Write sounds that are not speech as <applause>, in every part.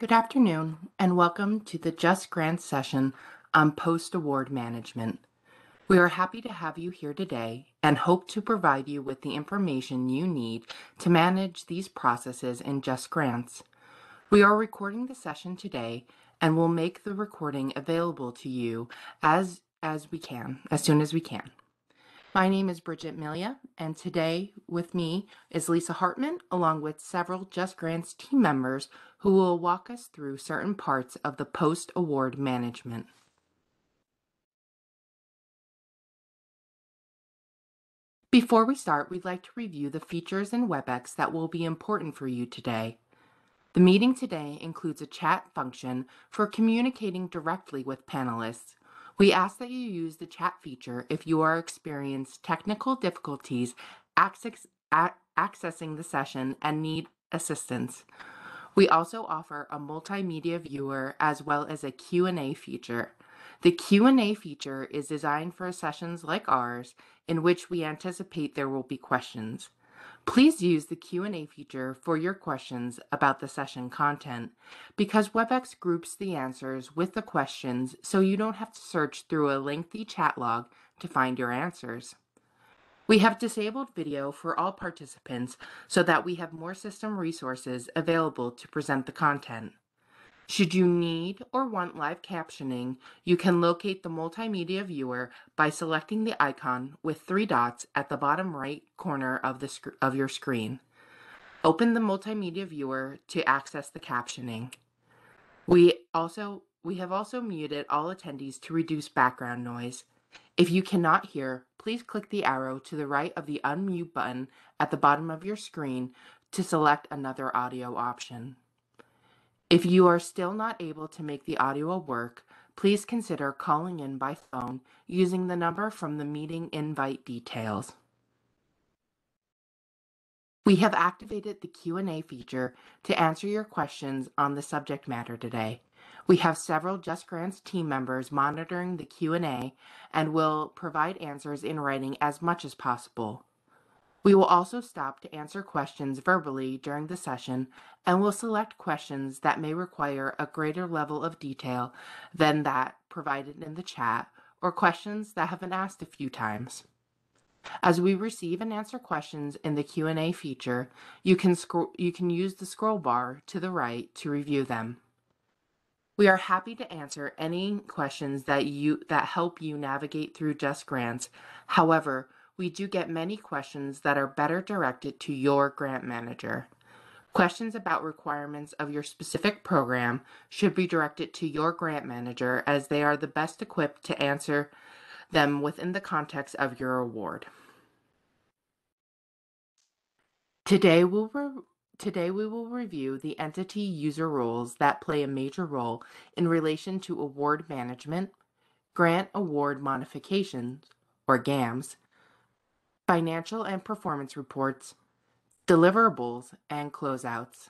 Good afternoon, and welcome to the Just Grants session on post-award management. We are happy to have you here today and hope to provide you with the information you need to manage these processes in Just Grants. We are recording the session today and will make the recording available to you as as we can, as soon as we can. My name is Bridget Milia, and today with me is Lisa Hartman, along with several Just Grants team members who will walk us through certain parts of the post award management. Before we start, we'd like to review the features in WebEx that will be important for you today. The meeting today includes a chat function for communicating directly with panelists we ask that you use the chat feature if you are experiencing technical difficulties access, accessing the session and need assistance. We also offer a multimedia viewer as well as a Q&A feature. The Q&A feature is designed for sessions like ours in which we anticipate there will be questions. Please use the Q&A feature for your questions about the session content because WebEx groups the answers with the questions so you don't have to search through a lengthy chat log to find your answers. We have disabled video for all participants so that we have more system resources available to present the content. Should you need or want live captioning, you can locate the multimedia viewer by selecting the icon with three dots at the bottom right corner of, the of your screen. Open the multimedia viewer to access the captioning. We also we have also muted all attendees to reduce background noise. If you cannot hear, please click the arrow to the right of the unmute button at the bottom of your screen to select another audio option. If you are still not able to make the audio work, please consider calling in by phone using the number from the meeting invite details. We have activated the Q&A feature to answer your questions on the subject matter today. We have several Just Grants team members monitoring the Q&A and will provide answers in writing as much as possible. We will also stop to answer questions verbally during the session and will select questions that may require a greater level of detail than that provided in the chat or questions that have been asked a few times. As we receive and answer questions in the Q&A feature, you can you can use the scroll bar to the right to review them. We are happy to answer any questions that you that help you navigate through Just Grants. However, we do get many questions that are better directed to your grant manager. Questions about requirements of your specific program should be directed to your grant manager as they are the best equipped to answer them within the context of your award. Today we'll Today we will review the entity user roles that play a major role in relation to award management, grant award modifications, or GAMs, financial and performance reports, deliverables, and closeouts.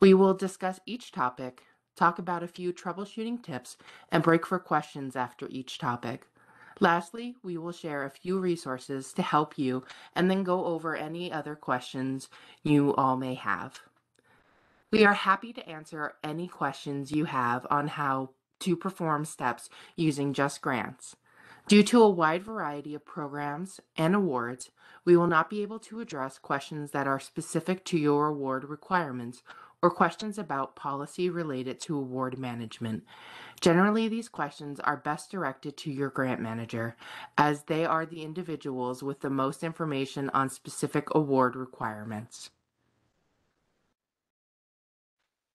We will discuss each topic, talk about a few troubleshooting tips, and break for questions after each topic. Lastly, we will share a few resources to help you and then go over any other questions you all may have. We are happy to answer any questions you have on how to perform steps using Just Grants. Due to a wide variety of programs and awards, we will not be able to address questions that are specific to your award requirements or questions about policy related to award management. Generally, these questions are best directed to your grant manager, as they are the individuals with the most information on specific award requirements.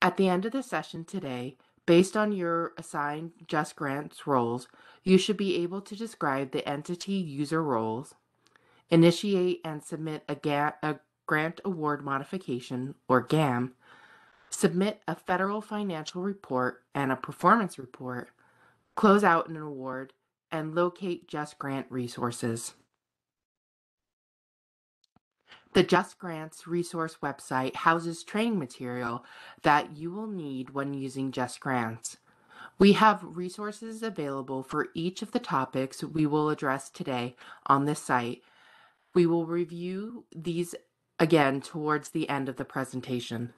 At the end of the session today, Based on your assigned Just Grants roles, you should be able to describe the entity user roles, initiate and submit a, a grant award modification, or GAM, submit a federal financial report and a performance report, close out an award, and locate Just Grant resources. The Just Grants resource website houses training material that you will need when using Just Grants. We have resources available for each of the topics we will address today on this site. We will review these again towards the end of the presentation.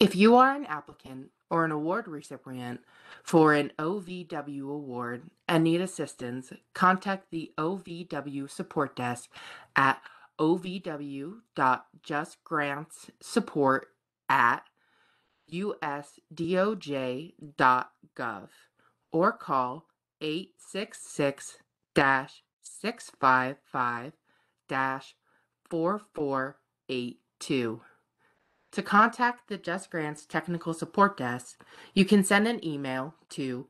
If you are an applicant or an award recipient for an OVW award and need assistance, contact the OVW support desk at ovw.justgrantssupport at usdoj.gov or call 866 655 4482. To contact the Just Grants Technical Support Desk, you can send an email to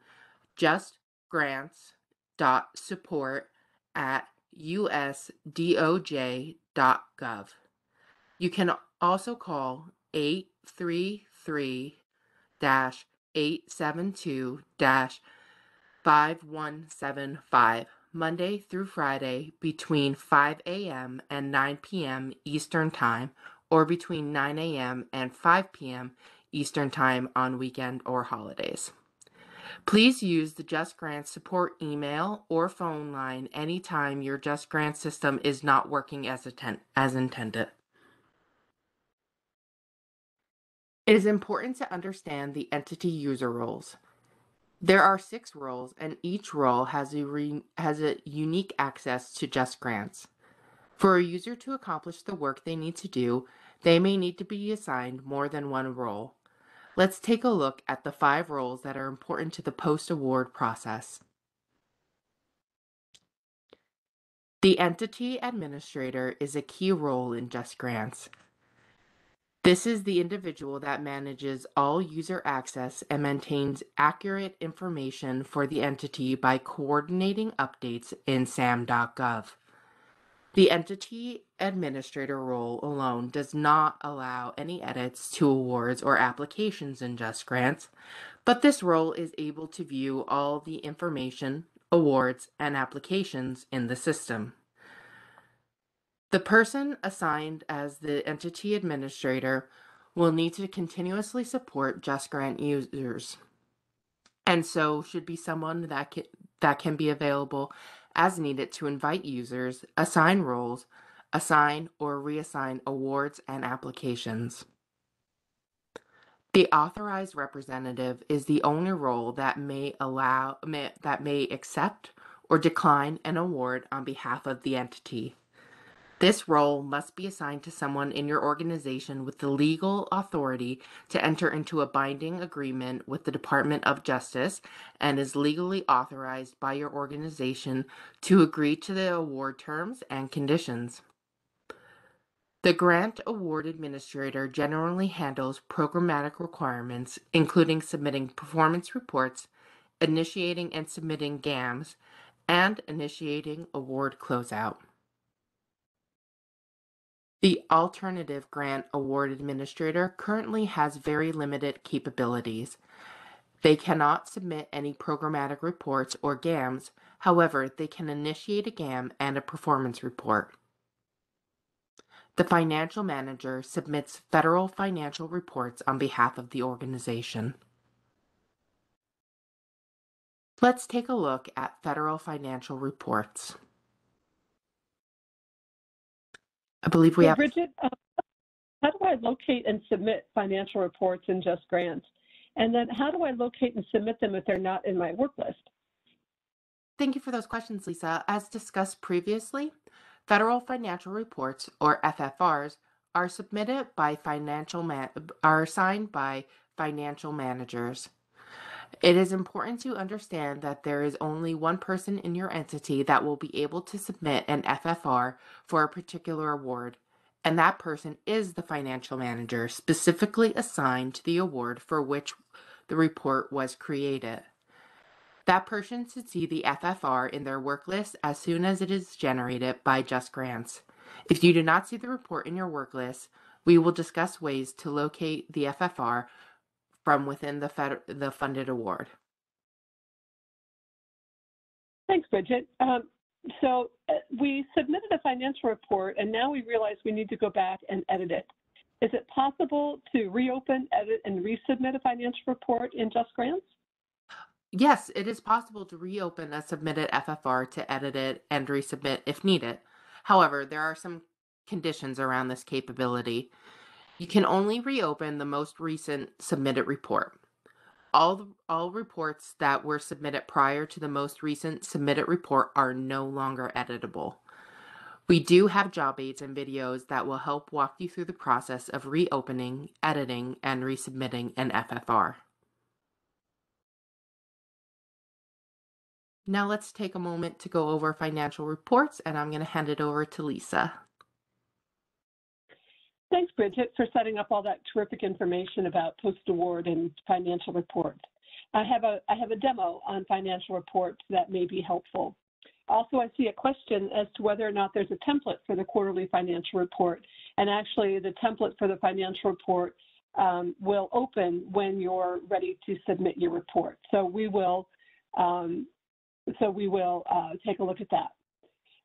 justgrants.support at usdoj.gov. You can also call 833 872 5175 Monday through Friday between 5 a.m. and 9 p.m. Eastern Time or between 9 a.m. and 5 p.m. Eastern Time on weekend or holidays. Please use the Just Grants support email or phone line anytime your Just Grant system is not working as, atten- as intended. It is important to understand the entity user roles. There are six roles, and each role has a, re- has a unique access to Just Grants. For a user to accomplish the work they need to do, they may need to be assigned more than one role. Let's take a look at the five roles that are important to the post award process. The entity administrator is a key role in Just Grants. This is the individual that manages all user access and maintains accurate information for the entity by coordinating updates in SAM.gov. The entity administrator role alone does not allow any edits to awards or applications in Just Grants, but this role is able to view all the information, awards, and applications in the system. The person assigned as the entity administrator will need to continuously support Just Grant users, and so should be someone that can, that can be available as needed to invite users, assign roles, assign or reassign awards and applications. The authorized representative is the only role that may allow may, that may accept or decline an award on behalf of the entity. This role must be assigned to someone in your organization with the legal authority to enter into a binding agreement with the Department of Justice and is legally authorized by your organization to agree to the award terms and conditions. The grant award administrator generally handles programmatic requirements, including submitting performance reports, initiating and submitting GAMs, and initiating award closeout. The Alternative Grant Award Administrator currently has very limited capabilities. They cannot submit any programmatic reports or GAMs, however, they can initiate a GAM and a performance report. The financial manager submits federal financial reports on behalf of the organization. Let's take a look at federal financial reports. I believe we So have, Bridget, uh, how do I locate and submit financial reports in Just Grants? And then how do I locate and submit them if they're not in my work list? thank you for those questions, Lisa. As discussed previously, federal financial reports or FFRs are submitted by financial man, are assigned by financial managers. It is important to understand that there is only one person in your entity that will be able to submit an FFR for a particular award, and that person is the financial manager specifically assigned to the award for which the report was created. That person should see the FFR in their work list as soon as it is generated by Just Grants. If you do not see the report in your work list, we will discuss ways to locate the FFR from within the, fed- the funded award. Thanks, Bridget. Um, so uh, we submitted a financial report and now we realize we need to go back and edit it. Is it possible to reopen, edit, and resubmit a financial report in Just Grants? Yes, it is possible to reopen a submitted FFR to edit it and resubmit if needed. However, there are some conditions around this capability. You can only reopen the most recent submitted report. All, all reports that were submitted prior to the most recent submitted report are no longer editable. We do have job aids and videos that will help walk you through the process of reopening, editing, and resubmitting an FFR. Now let's take a moment to go over financial reports, and I'm going to hand it over to Lisa. Thanks, Bridget, for setting up all that terrific information about post-award and financial reports. I have a I have a demo on financial reports that may be helpful. Also, I see a question as to whether or not there's a template for the quarterly financial report. And actually, the template for the financial report um, will open when you're ready to submit your report. So we will um, so we will uh, take a look at that.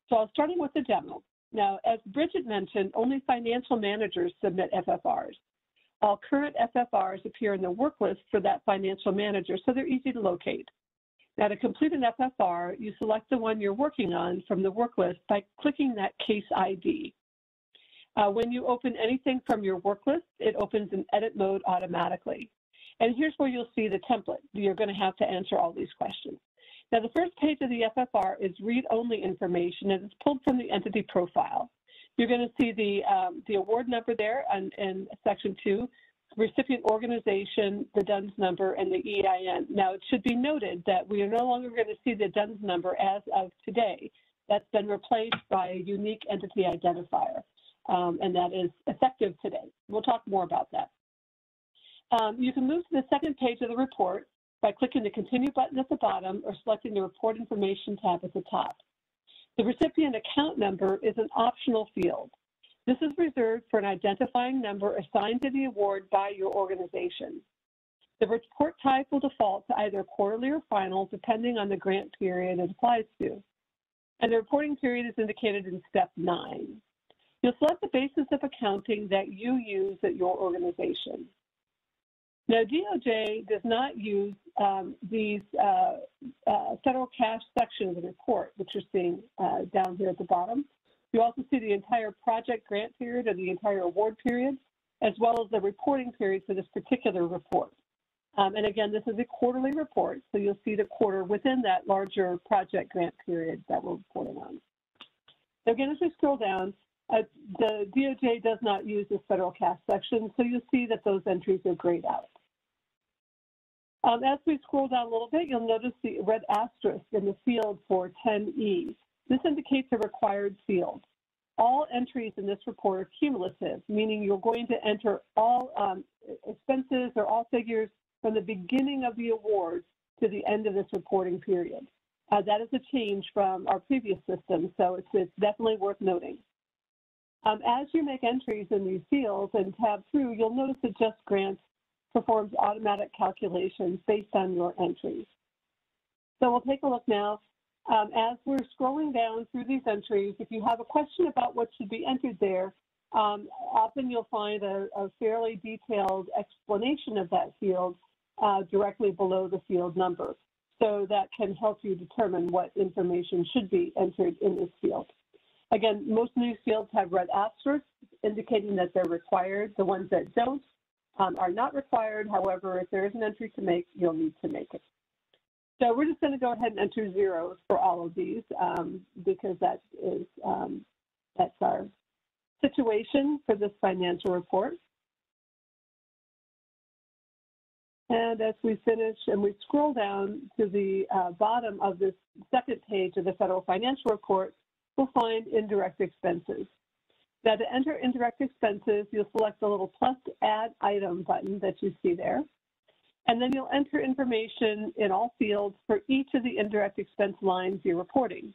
So starting with the demo. Now, as Bridget mentioned, only financial managers submit FFRs. All current FFRs appear in the work list for that financial manager, so they're easy to locate. Now, to complete an FFR, you select the one you're working on from the work list by clicking that case ID. Uh, when you open anything from your work list, it opens in edit mode automatically. And here's where you'll see the template. You're going to have to answer all these questions. Now, the first page of the FFR is read-only information, and it's pulled from the entity profile. You're going to see the, um, the award number there in, in section two, recipient organization, the DUNS number, and the EIN. Now, it should be noted that we are no longer going to see the DUNS number as of today. That's been replaced by a unique entity identifier, um, and that is effective today. We'll talk more about that. Um, you can move to the second page of the report, by clicking the Continue button at the bottom or selecting the Report Information tab at the top. The recipient account number is an optional field. This is reserved for an identifying number assigned to the award by your organization. The report type will default to either quarterly or final, depending on the grant period it applies to. And the reporting period is indicated in step nine. You'll select the basis of accounting that you use at your organization. Now, DOJ does not use um, these uh, uh, federal cash section of the report, which you're seeing uh, down here at the bottom. You also see the entire project grant period and the entire award period, as well as the reporting period for this particular report. Um, and again, this is a quarterly report, so you'll see the quarter within that larger project grant period that we're reporting on. So again, as we scroll down, uh, the DOJ does not use this federal cash section, so you'll see that those entries are grayed out. Um, as we scroll down a little bit, you'll notice the red asterisk in the field for 10E. This indicates a required field. All entries in this report are cumulative, meaning you're going to enter all um, expenses or all figures from the beginning of the award to the end of this reporting period. Uh, that is a change from our previous system, so it's, it's definitely worth noting. Um, as you make entries in these fields and tab through, you'll notice that Just Grants performs automatic calculations based on your entries. So we'll take a look now. Um, as we're scrolling down through these entries, if you have a question about what should be entered there, um, often you'll find a, a, fairly detailed explanation of that field uh, directly below the field number. So that can help you determine what information should be entered in this field. Again, most new fields have red asterisks indicating that they're required. The ones that don't um, are not required. However, if there is an entry to make, you'll need to make it. So we're just going to go ahead and enter zeros for all of these um, because that is um, that's our situation for this financial report. And as we finish and we scroll down to the uh, bottom of this second page of the federal financial report, we'll find indirect expenses. Now to enter indirect expenses, you'll select the little plus add item button that you see there. And then you'll enter information in all fields for each of the indirect expense lines you're reporting.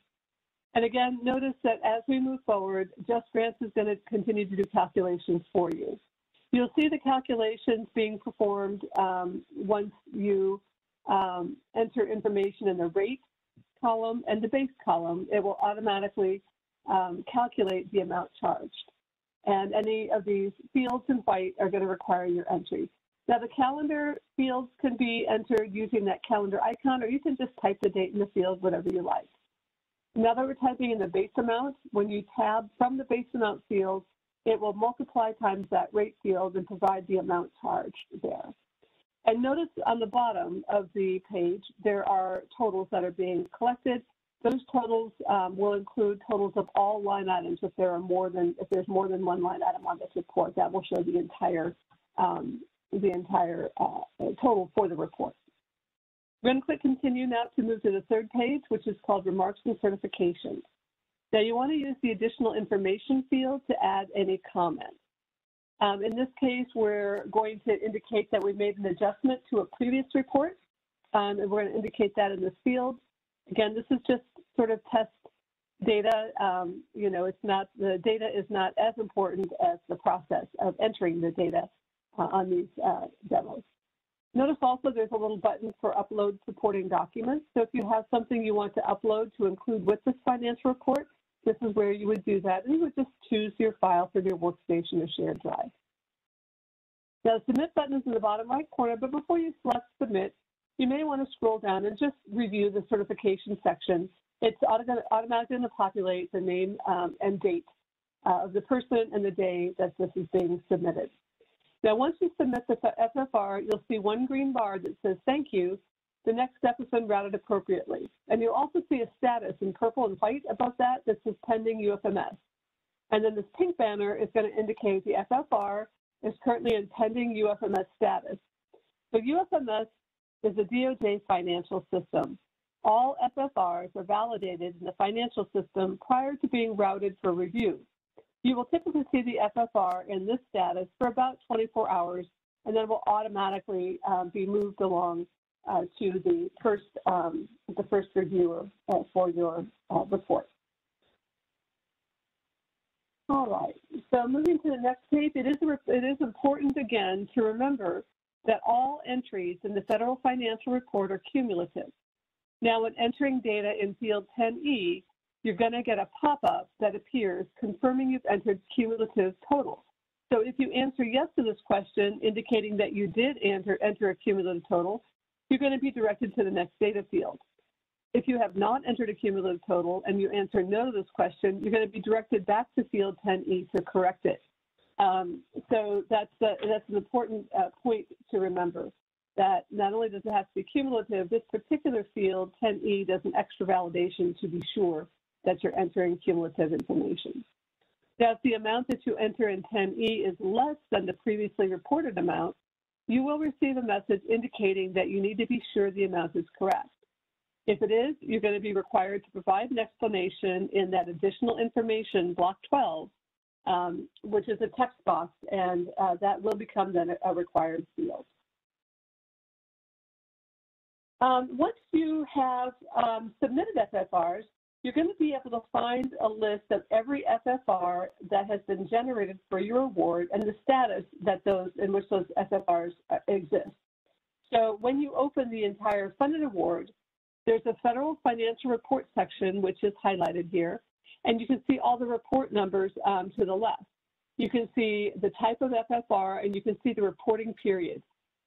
And again, notice that as we move forward, Just Grants is going to continue to do calculations for you. You'll see the calculations being performed um, once you um, enter information in the rate column and the base column. It will automatically um, calculate the amount charged. And any of these fields in white are going to require your entry. Now the calendar fields can be entered using that calendar icon, or you can just type the date in the field, whatever you like. Now that we're typing in the base amount, when you tab from the base amount field, it will multiply times that rate field and provide the amount charged there. And notice on the bottom of the page, there are totals that are being collected. Those totals um, will include totals of all line items if there are more than if there's more than one line item on this report. That will show the entire um, the entire uh, total for the report. We're going to click continue now to move to the third page, which is called remarks and certifications. Now you want to use the additional information field to add any comments. Um, in this case, we're going to indicate that we made an adjustment to a previous report, um, and we're going to indicate that in this field. Again, this is just sort of test data. Um, you know, it's not the data is not as important as the process of entering the data uh, on these uh, demos. Notice also there's a little button for upload supporting documents. So if you have something you want to upload to include with this financial report, this is where you would do that. And you would just choose your file from your workstation or shared drive. Now, the submit button is in the bottom right corner, but before you select submit, you may want to scroll down and just review the certification section. It's automatically going to populate the name um, and date uh, of the person and the day that this is being submitted. Now, once you submit the FFR, you'll see one green bar that says thank you. The next step has been routed appropriately. And you'll also see a status in purple and white above that that says pending UFMS. And then this pink banner is going to indicate the FFR is currently in pending UFMS status. So UFMS is the DOJ financial system. All FFRs are validated in the financial system prior to being routed for review. You will typically see the FFR in this status for about 24 hours, and then will automatically um, be moved along uh, to the first um, the first reviewer uh, for your uh, report. All right, so moving to the next page, it is, it is important again to remember that all entries in the federal financial report are cumulative. Now, when entering data in field 10E, you're going to get a pop-up that appears confirming you've entered cumulative totals. So if you answer yes to this question, indicating that you did enter, enter a cumulative total, you're going to be directed to the next data field. If you have not entered a cumulative total and you answer no to this question, you're going to be directed back to field 10E to correct it. Um, so that's, uh, that's an important uh, point to remember that not only does it have to be cumulative, this particular field, 10E, does an extra validation to be sure that you're entering cumulative information. Now, if the amount that you enter in 10E is less than the previously reported amount, you will receive a message indicating that you need to be sure the amount is correct. If it is, you're going to be required to provide an explanation in that additional information, block 12, um, which is a text box, and uh, that will become then a, required field. Um, once you have um, submitted FFRs, you're going to be able to find a list of every FFR that has been generated for your award and the status that those in which those FFRs uh, exist. So when you open the entire funded award, there's a federal financial report section, which is highlighted here, and you can see all the report numbers um, to the left. You can see the type of FFR and you can see the reporting period.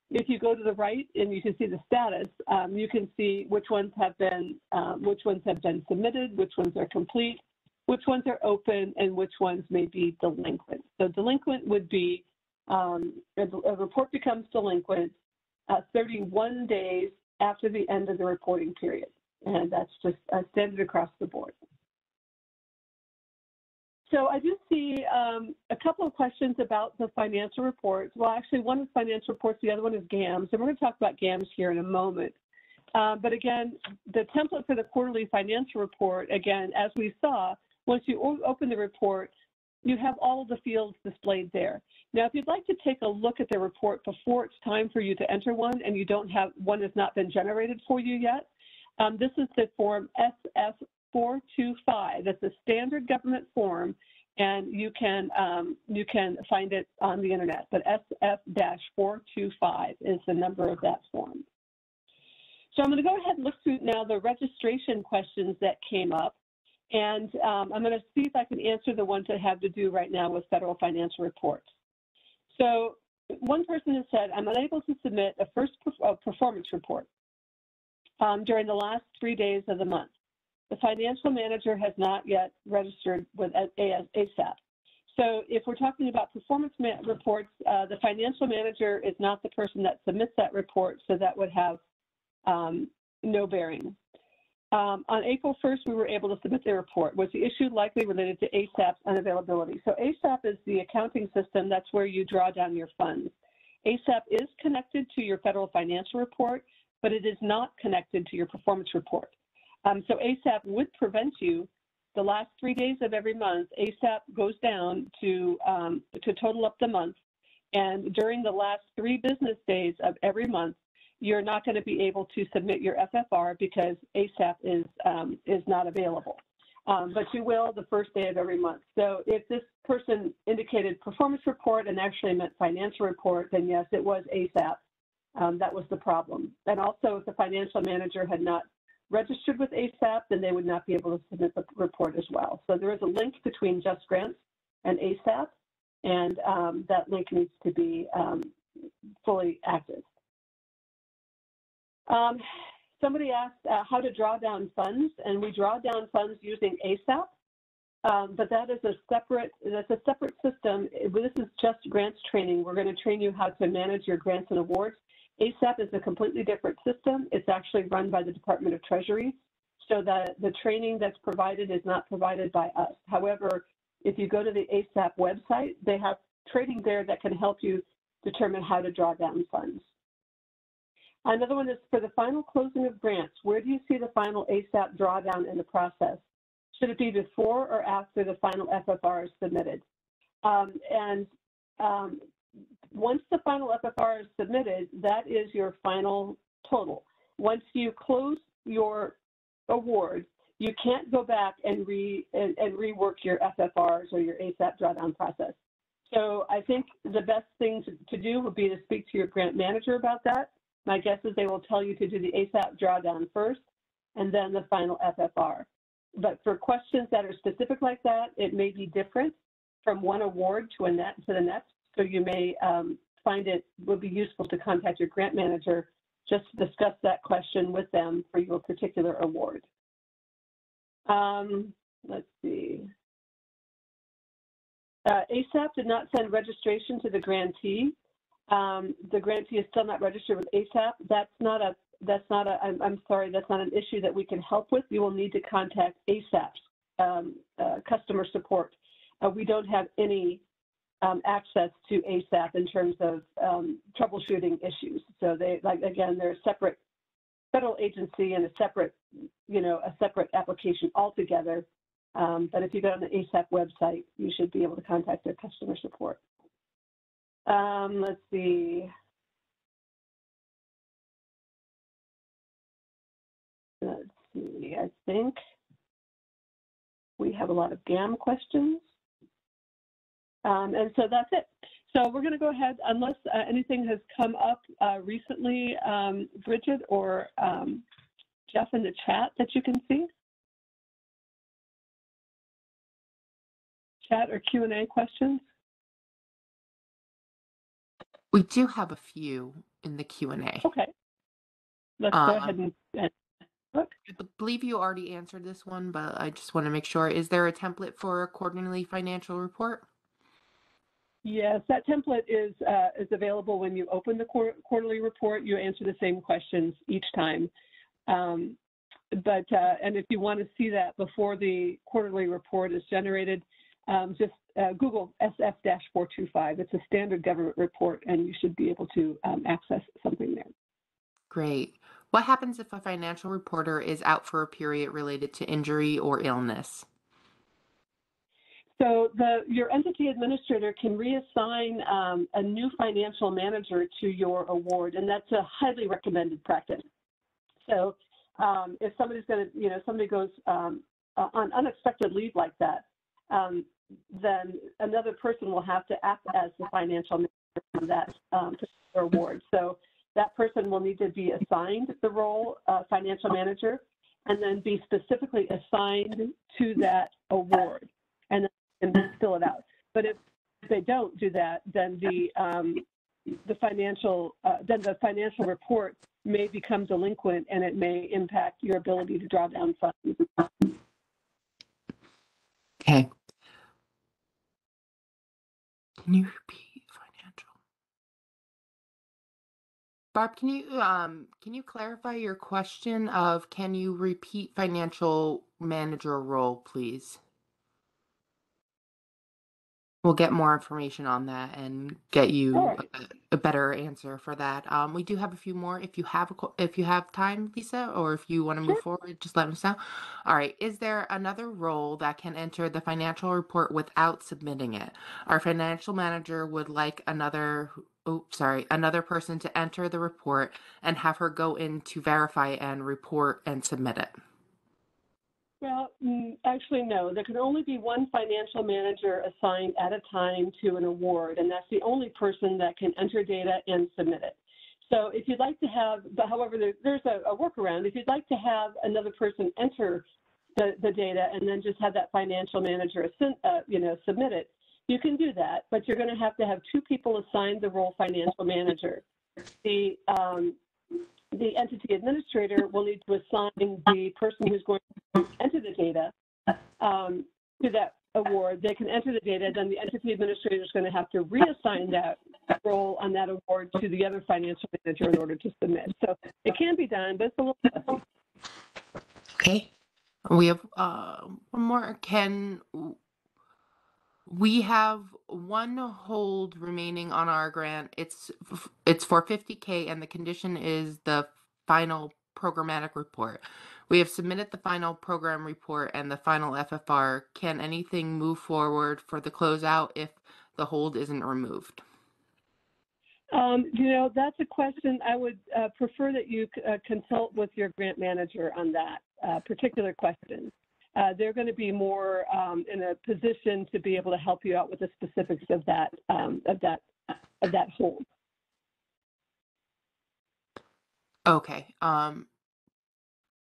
If you go to the right and you can see the status, um, you can see which ones have been um, which ones have been submitted, which ones are complete, which ones are open, and which ones may be delinquent. So delinquent would be um, a, a, report becomes delinquent uh, 31 days after the end of the reporting period, and that's just uh, standard across the board. So I do see um, a couple of questions about the financial reports. Well, actually, one is financial reports, the other one is GAMS, and we're going to talk about GAMS here in a moment. Uh, but again, the template for the quarterly financial report, again, as we saw, once you open the report, you have all of the fields displayed there. Now, if you'd like to take a look at the report before it's time for you to enter one and you don't have, one has not been generated for you yet, um, this is the form 425. That's a standard government form, and you can um, you can find it on the internet. But SF-425 is the number of that form. So I'm going to go ahead and look through now the registration questions that came up. And um, I'm going to see if I can answer the ones that have to do right now with federal financial reports. So one person has said, I'm unable to submit a first performance report um, during the last three days of the month. The financial manager has not yet registered with ASAP. so if we're talking about performance reports, uh, the financial manager is not the person that submits that report, so that would have um, no bearing. Um, on April 1st, we were able to submit the report. Was the issue likely related to ASAP's unavailability? So ASAP is the accounting system. That's where you draw down your funds. ASAP is connected to your federal financial report, but it is not connected to your performance report. Um, so ASAP would prevent you the last three days of every month, ASAP goes down to, um, to total up the month. And during the last three business days of every month, you're not going to be able to submit your FFR because ASAP is, um, is not available. Um, but you will the first day of every month. So if this person indicated performance report and actually meant financial report, then yes, it was ASAP. Um, that was the problem. And also, if the financial manager had not registered with ASAP, then they would not be able to submit the report as well. So there is a link between Just Grants and ASAP, and um, that link needs to be um, fully active. Um, somebody asked uh, how to draw down funds, and we draw down funds using ASAP. Um, but that is a separate that's a separate system. This is just grants training. We're going to train you how to manage your grants and awards. ASAP is a completely different system. It's actually run by the Department of Treasury. So the, the training that's provided is not provided by us. However, if you go to the ASAP website, they have training there that can help you determine how to draw down funds. Another one is for the final closing of grants. Where do you see the final ASAP drawdown in the process? Should it be before or after the final FFR is submitted? Um, and um, once the final FFR is submitted, that is your final total. Once you close your award, you can't go back and re and, and rework your FFRs or your ASAP drawdown process. So I think the best thing to, to do would be to speak to your grant manager about that. My guess is they will tell you to do the ASAP drawdown first and then the final FFR. But for questions that are specific like that, it may be different from one award to a net to the next. So you may um, find it would be useful to contact your grant manager just to discuss that question with them for your particular award. Um, let's see. Uh, ASAP did not send registration to the grantee. Um, the grantee is still not registered with ASAP. That's not a that's not a, I'm, I'm sorry, that's not an issue that we can help with. You will need to contact ASAP's um, uh, customer support. Uh, we don't have any um, access to ASAP in terms of um, troubleshooting issues. So they, like, again, they're a separate federal agency and a separate, you know, a separate application altogether. Um, but if you go on the ASAP website, you should be able to contact their customer support. Um, let's see. Let's see, I think we have a lot of GAM questions. Um, and so that's it. So we're going to go ahead, unless uh, anything has come up uh, recently, um, Bridget or um, Jeff in the chat that you can see. Chat or Q&A questions? We do have a few in the Q&A. Okay. Let's go ahead Um, and, and look. I believe you already answered this one, but I just want to make sure. Is there a template for a quarterly financial report? Yes, that template is uh, is available when you open the quar- quarterly report. You answer the same questions each time. Um, but uh, and if you want to see that before the quarterly report is generated, um, just uh, Google SF-425. It's a standard government report, and you should be able to um, access something there. Great. What happens if a financial reporter is out for a period related to injury or illness? So the, your entity administrator can reassign um, a new financial manager to your award, and that's a highly recommended practice. So um, if somebody's going to, you know, somebody goes um, uh, on unexpected leave like that, um, then another person will have to act as the financial manager for that um, particular award. So that person will need to be assigned the role uh, financial manager and then be specifically assigned to that award and then fill it out. But if they don't do that, then the um, the financial uh, then the financial report may become delinquent and it may impact your ability to draw down funds. Okay. Can you repeat financial? Barb, can you um can you clarify your question of can you repeat financial manager role, please? We'll get more information on that and get you right. a, a better answer for that. Um, we do have a few more. If you have a, if you have time, Lisa, or if you want to move Sure. forward, just let us know. All right. Is there another role that can enter the financial report without submitting it? Our financial manager would like another. Oh, sorry, another person to enter the report and have her go in to verify and report and submit it. Well, mm, actually, no. There can only be one financial manager assigned at a time to an award, and that's the only person that can enter data and submit it. So if you'd like to have, but however, there, there's a, a workaround. If you'd like to have another person enter the, the data and then just have that financial manager, uh, you know, submit it, you can do that, but you're going to have to have two people assigned the role financial manager. The um, the entity administrator will need to assign the person who's going to enter the data um, to that award. They can enter the data, then the entity administrator is going to have to reassign that role on that award to the other financial manager in order to submit. So it can be done, but it's a little messy. Okay. We have uh, one more. Can we have one hold remaining on our grant? It's it's for 50k, and the condition is the final programmatic report. We have submitted the final program report and the final FFR. Can anything move forward for the closeout if the hold isn't removed? Um, you know, that's a question I would uh, prefer that you uh, consult with your grant manager on that uh, particular question. Uh, they're going to be more um, in a position to be able to help you out with the specifics of that um, of that of that hold. Okay. Um,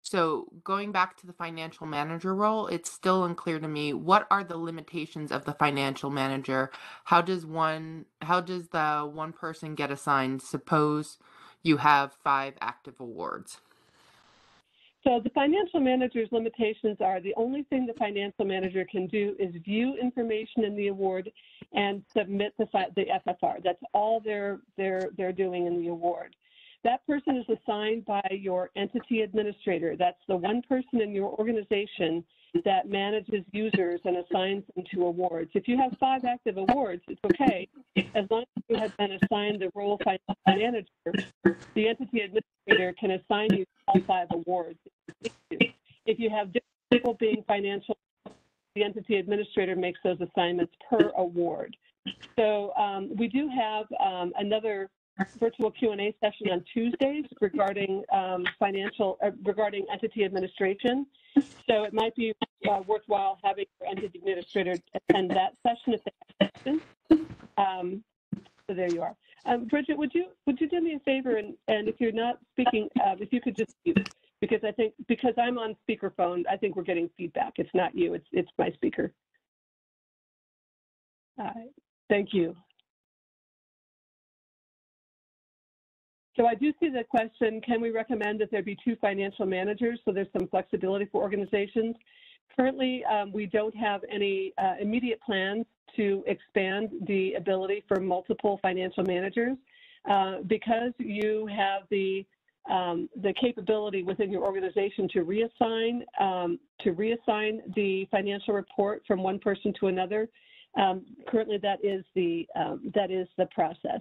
so going back to the financial manager role, it's still unclear to me what are the limitations of the financial manager? How does one how does the one person get assigned? Suppose you have five active awards. So the financial manager's limitations are the only thing the financial manager can do is view information in the award and submit the, the FFR. That's all they're, they're, they're doing in the award. That person is assigned by your entity administrator. That's the one person in your organization that manages users and assigns them to awards. If you have five active awards, it's okay. As long as you have been assigned the role financial manager, the entity administrator can assign you all five awards. If you have different people being financial, the entity administrator makes those assignments per award. So um, we do have um, another virtual Q&A session on Tuesdays regarding um, financial, uh, regarding entity administration. <laughs> So it might be uh, worthwhile having your entity administrator attend that session if they have questions. Um, so there you are. Um, Bridget, would you would you do me a favor and, and if you're not speaking, uh, if you could just mute because I think because I'm on speakerphone, I think we're getting feedback. It's not you, it's it's my speaker. All right. Thank you. So I do see the question, can we recommend that there be two financial managers so there's some flexibility for organizations? Currently, um, we don't have any uh, immediate plans to expand the ability for multiple financial managers. Uh, because you have the um, the capability within your organization to reassign um, to reassign the financial report from one person to another. Um, currently, that is the um, that is the process.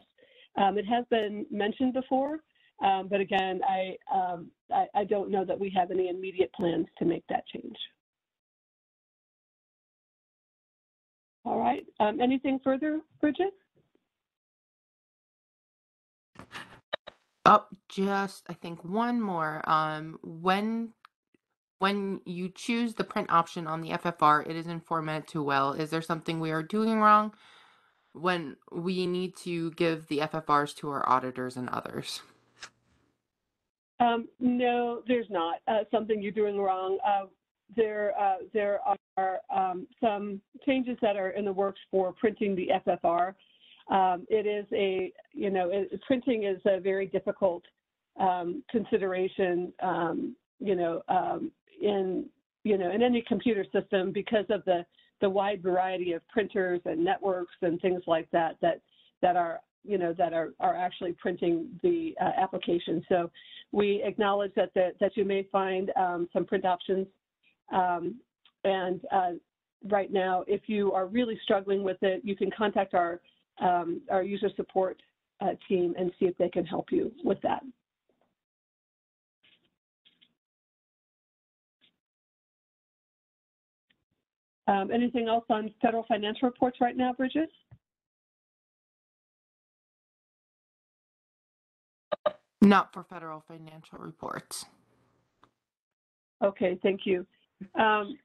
Um, it has been mentioned before, um, but again, I, um, I, I don't know that we have any immediate plans to make that change. All right. Um, anything further, Bridget? Oh, just I think one more. Um, when when you choose the print option on the FFR, it is in format too well. Is there something we are doing wrong when we need to give the FFRs to our auditors and others? Um, no, there's not uh, something you're doing wrong. Uh, there, uh, there are um, some changes that are in the works for printing the FFR. Um, it is a, you know, it, printing is a very difficult um, consideration, um, you know, um, in, you know, in any computer system because of the the wide variety of printers and networks and things like that that that are you know that are are actually printing the uh, application. So we acknowledge that the, that you may find um, some print options, um, and uh, right now, if you are really struggling with it, you can contact our um, our user support uh, team and see if they can help you with that. Um, anything else on federal financial reports right now, Bridget? Not for federal financial reports. Okay, thank you. Um,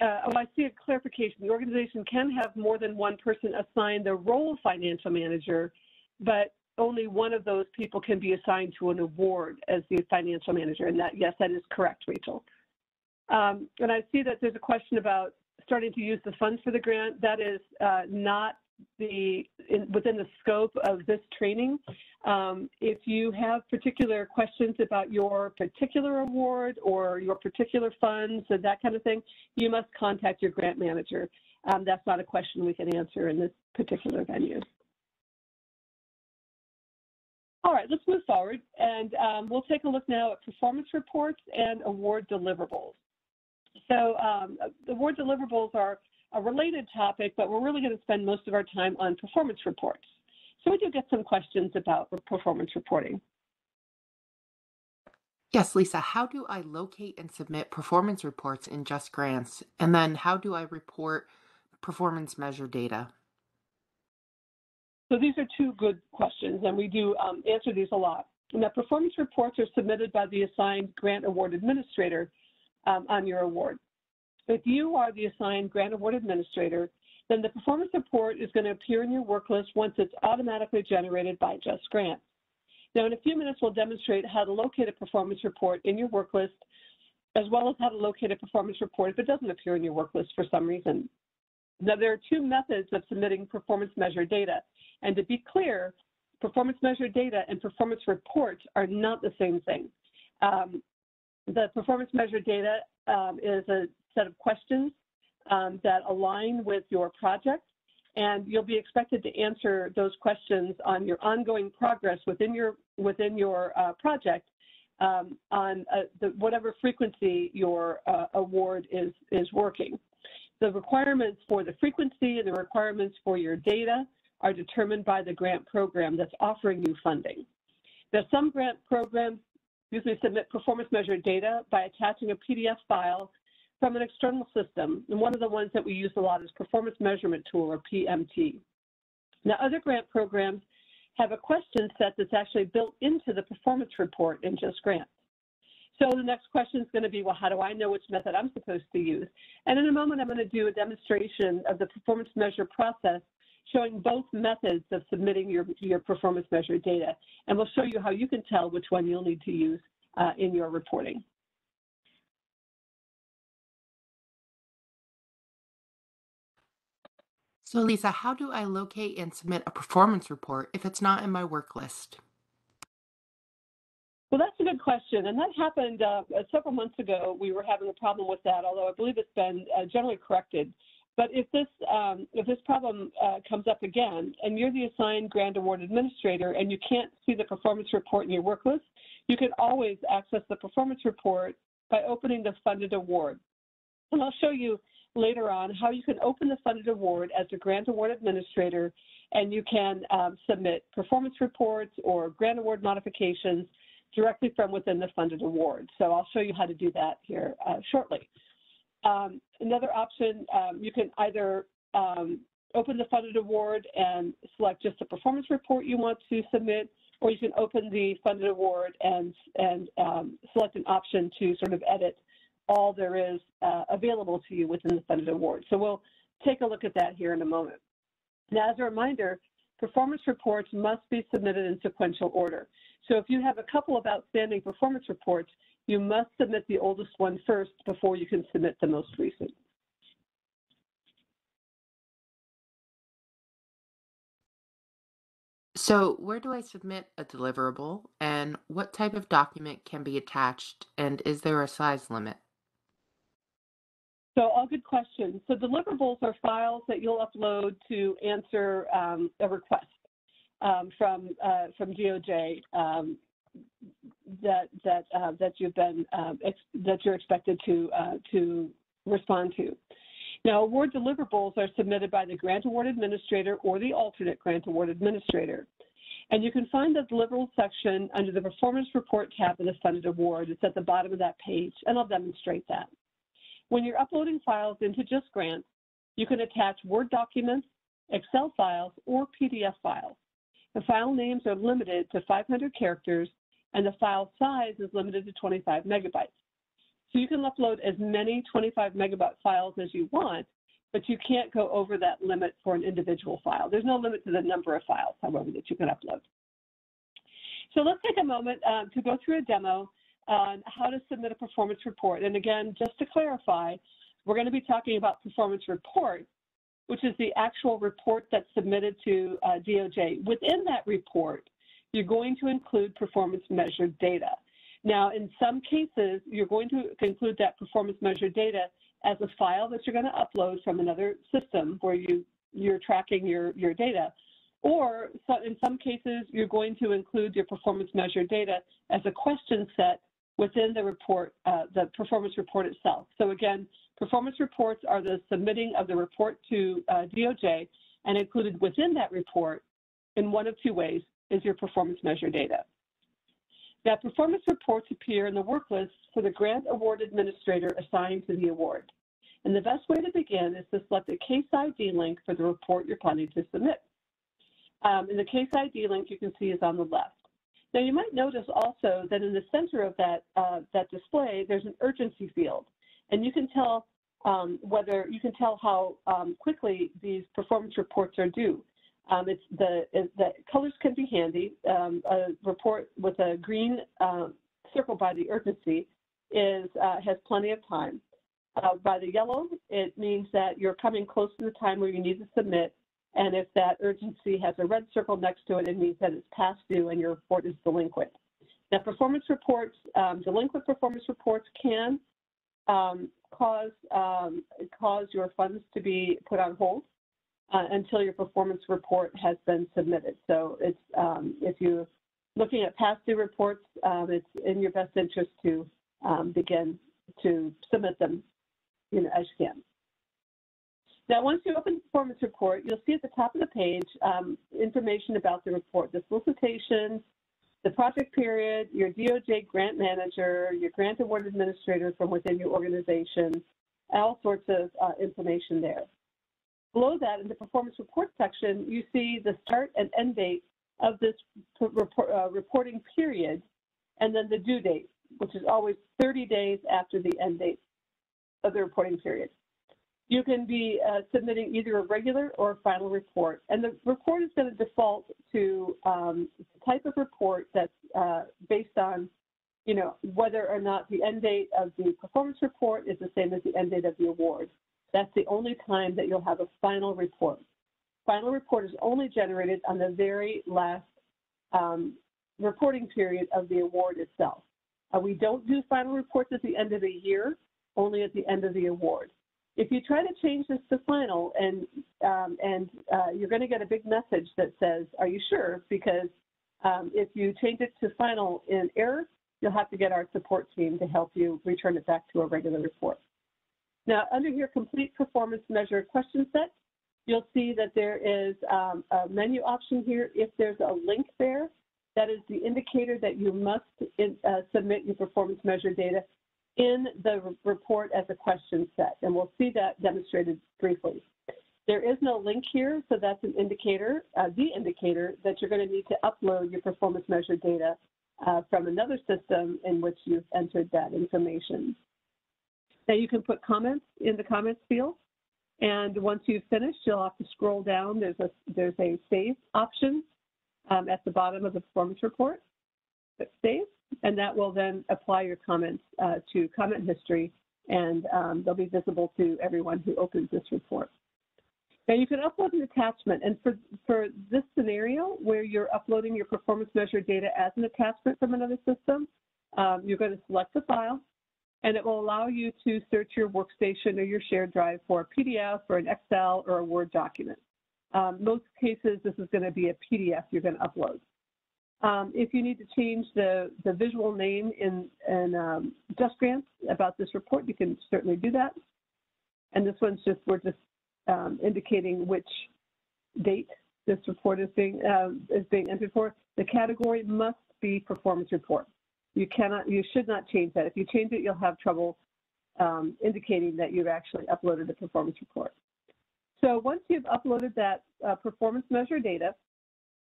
uh, oh, I see a clarification. The organization can have more than one person assigned the role of financial manager, but only one of those people can be assigned to an award as the financial manager. And that, yes, that is correct, Rachel. Um, and I see that there's a question about starting to use the funds for the grant. That is uh, not the in, within the scope of this training. Um, if you have particular questions about your particular award or your particular funds and that kind of thing, you must contact your grant manager. Um, that's not a question we can answer in this particular venue. All right, let's move forward and um, we'll take a look now at performance reports and award deliverables. So um, award deliverables are a related topic, but we're really going to spend most of our time on performance reports. So we do get some questions about performance reporting. Yes, Lisa, how do I locate and submit performance reports in Just Grants? And then how do I report performance measure data? So these are two good questions, and we do um, answer these a lot. Now, performance reports are submitted by the assigned grant award administrator um, on your award. If you are the assigned grant award administrator, then the performance report is going to appear in your work list once it's automatically generated by Just Grants. Now, in a few minutes, we'll demonstrate how to locate a performance report in your work list, as well as how to locate a performance report if it doesn't appear in your work list for some reason. Now, there are two methods of submitting performance measure data. And to be clear, performance measure data and performance reports are not the same thing. Um, the performance measure data um, is a set of questions um, that align with your project, and you'll be expected to answer those questions on your ongoing progress within your within your uh, project um, on uh, the, whatever frequency your uh, award is is working. The requirements for the frequency and the requirements for your data are determined by the grant program that's offering you funding. Now, some grant programs usually submit performance measure data by attaching a PDF file from an external system. And one of the ones that we use a lot is Performance Measurement Tool, or PMT. Now, other grant programs have a question set that's actually built into the performance report in Just Grants. So the next question is going to be, well, how do I know which method I'm supposed to use? And in a moment, I'm going to do a demonstration of the performance measure process showing both methods of submitting your, your performance measure data. And we'll show you how you can tell which one you'll need to use uh, in your reporting. So, Lisa, how do I locate and submit a performance report if it's not in my work list? Well, that's a good question, and that happened uh, several months ago. We were having a problem with that, although I believe it's been uh, generally corrected. But if this um, if this problem uh, comes up again, and you're the assigned grant award administrator, and you can't see the performance report in your work list, you can always access the performance report by opening the funded award. And I'll show you later on how you can open the funded award as a grant award administrator, and you can um, submit performance reports or grant award modifications directly from within the funded award. So I'll show you how to do that here uh, shortly. Um, another option, um, you can either um, open the funded award and select just the performance report you want to submit, or you can open the funded award and, and um, select an option to sort of edit all there is uh, available to you within the funded award. So we'll take a look at that here in a moment. Now, as a reminder, performance reports must be submitted in sequential order. So if you have a couple of outstanding performance reports, you must submit the oldest one first before you can submit the most recent. So, where do I submit a deliverable and what type of document can be attached and is there a size limit? So all good questions. So deliverables are files that you'll upload to answer um, a request um, from uh, from DOJ um, that that uh, that you've been um, that you're expected to uh, to respond to. Now, award deliverables are submitted by the grant award administrator or the alternate grant award administrator. And you can find the deliverables section under the performance report tab of the funded award. It's at the bottom of that page, and I'll demonstrate that. When you're uploading files into JustGrants, you can attach Word documents, Excel files, or PDF files. The file names are limited to 500 characters, and the file size is limited to 25 megabytes. So you can upload as many 25 megabyte files as you want, but you can't go over that limit for an individual file. There's no limit to the number of files, however, that you can upload. So let's take a moment um, to go through a demo on how to submit a performance report. And again, just to clarify, we're going to be talking about performance report, which is the actual report that's submitted to uh, DOJ. Within that report, you're going to include performance measured data. Now, in some cases, you're going to include that performance measured data as a file that you're going to upload from another system where you, you're tracking your, your data. Or so in some cases, you're going to include your performance measure data as a question set within the report, uh, the performance report itself. So again, performance reports are the submitting of the report to uh, DOJ and included within that report in one of two ways is your performance measure data. Now, performance reports appear in the work list for the grant award administrator assigned to the award. And the best way to begin is to select a case ID link for the report you're planning to submit. Um, and the case ID link you can see is on the left. Now, you might notice also that in the center of that, uh, that display, there's an urgency field. And you can tell um, whether you can tell how um, quickly these performance reports are due. Um, it's the, the colors can be handy. Um, a report with a green uh, circle by the urgency is uh, has plenty of time. Uh, by the yellow, it means that you're coming close to the time where you need to submit. And if that urgency has a red circle next to it, it means that it's past due and your report is delinquent. Now, performance reports, um, delinquent performance reports can um, cause um, cause your funds to be put on hold until your performance report has been submitted. So it's um, if you're looking at past due reports, um, it's in your best interest to um, begin to submit them you know, as you can. Now, once you open the performance report, you'll see at the top of the page um, information about the report, the solicitation, the project period, your DOJ grant manager, your grant award administrator from within your organization, all sorts of uh, information there. Below that, in the performance report section, you see the start and end date of this report, uh, reporting period, and then the due date, which is always 30 days after the end date of the reporting period. You can be uh, submitting either a regular or a final report, and the report is going to default to um, the type of report that's uh, based on, you know, whether or not the end date of the performance report is the same as the end date of the award. That's the only time that you'll have a final report. Final report is only generated on the very last um, reporting period of the award itself. Uh, we don't do final reports at the end of the year, only at the end of the award. If you try to change this to final and um, and uh, you're going to get a big message that says, "Are you sure?" Because um, if you change it to final in error, you'll have to get our support team to help you return it back to a regular report. Now, under your complete performance measure question set, you'll see that there is um, a menu option here. If there's a link there, that is the indicator that you must in, uh, submit your performance measure data in the report as a question set, and we'll see that demonstrated briefly. There is no link here, so that's an indicator, uh, the indicator that you're going to need to upload your performance measure data uh, from another system in which you've entered that information. Now you can put comments in the comments field. And once you've finished, you'll have to scroll down. There's a, there's a save option um, at the bottom of the performance report. Click save, and that will then apply your comments uh, to comment history, and um, they'll be visible to everyone who opens this report. Now you can upload an attachment, and for, for this scenario where you're uploading your performance measure data as an attachment from another system, um, you're going to select the file, and it will allow you to search your workstation or your shared drive for a PDF or an Excel or a Word document. Um, most cases, this is going to be a PDF you're going to upload. Um, if you need to change the, the visual name in, in um, JustGrants about this report, you can certainly do that. And this one's just, we're just um, indicating which date this report is being, uh, is being entered for. The category must be performance report. You cannot, you should not change that. If you change it, you'll have trouble um, indicating that you've actually uploaded the performance report. So once you've uploaded that uh, performance measure data,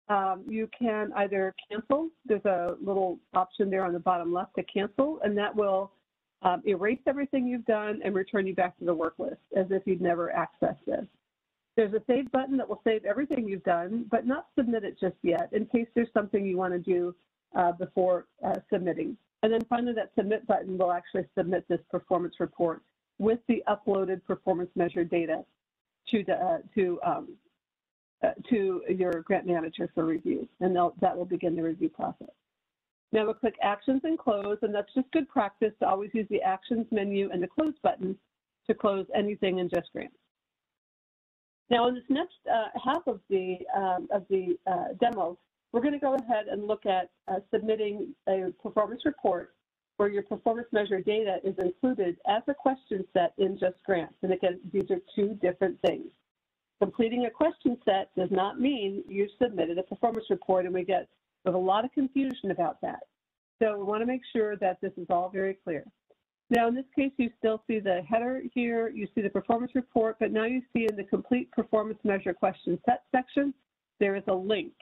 um, you can either cancel. There's a little option there on the bottom left to cancel, and that will um, erase everything you've done and return you back to the work list as if you'd never accessed this. There's a save button that will save everything you've done, but not submit it just yet in case there's something you want to do uh, before uh, submitting. And then finally, that submit button will actually submit this performance report with the uploaded performance measure data to, the, uh, to um, uh, to your grant manager for review, and that will begin the review process. Now we'll click Actions and Close, and that's just good practice to always use the Actions menu and the Close button to close anything in Just JustGrants. Now in this next uh, half of the, um, of the uh, demo, we're going to go ahead and look at uh, submitting a performance report where your performance measure data is included as a question set in JustGrants. And again, these are two different things. Completing a question set does not mean you submitted a performance report, and we get a lot of confusion about that. So we want to make sure that this is all very clear. Now, in this case, you still see the header here, you see the performance report, but now you see in the complete performance measure question set section, there is a link.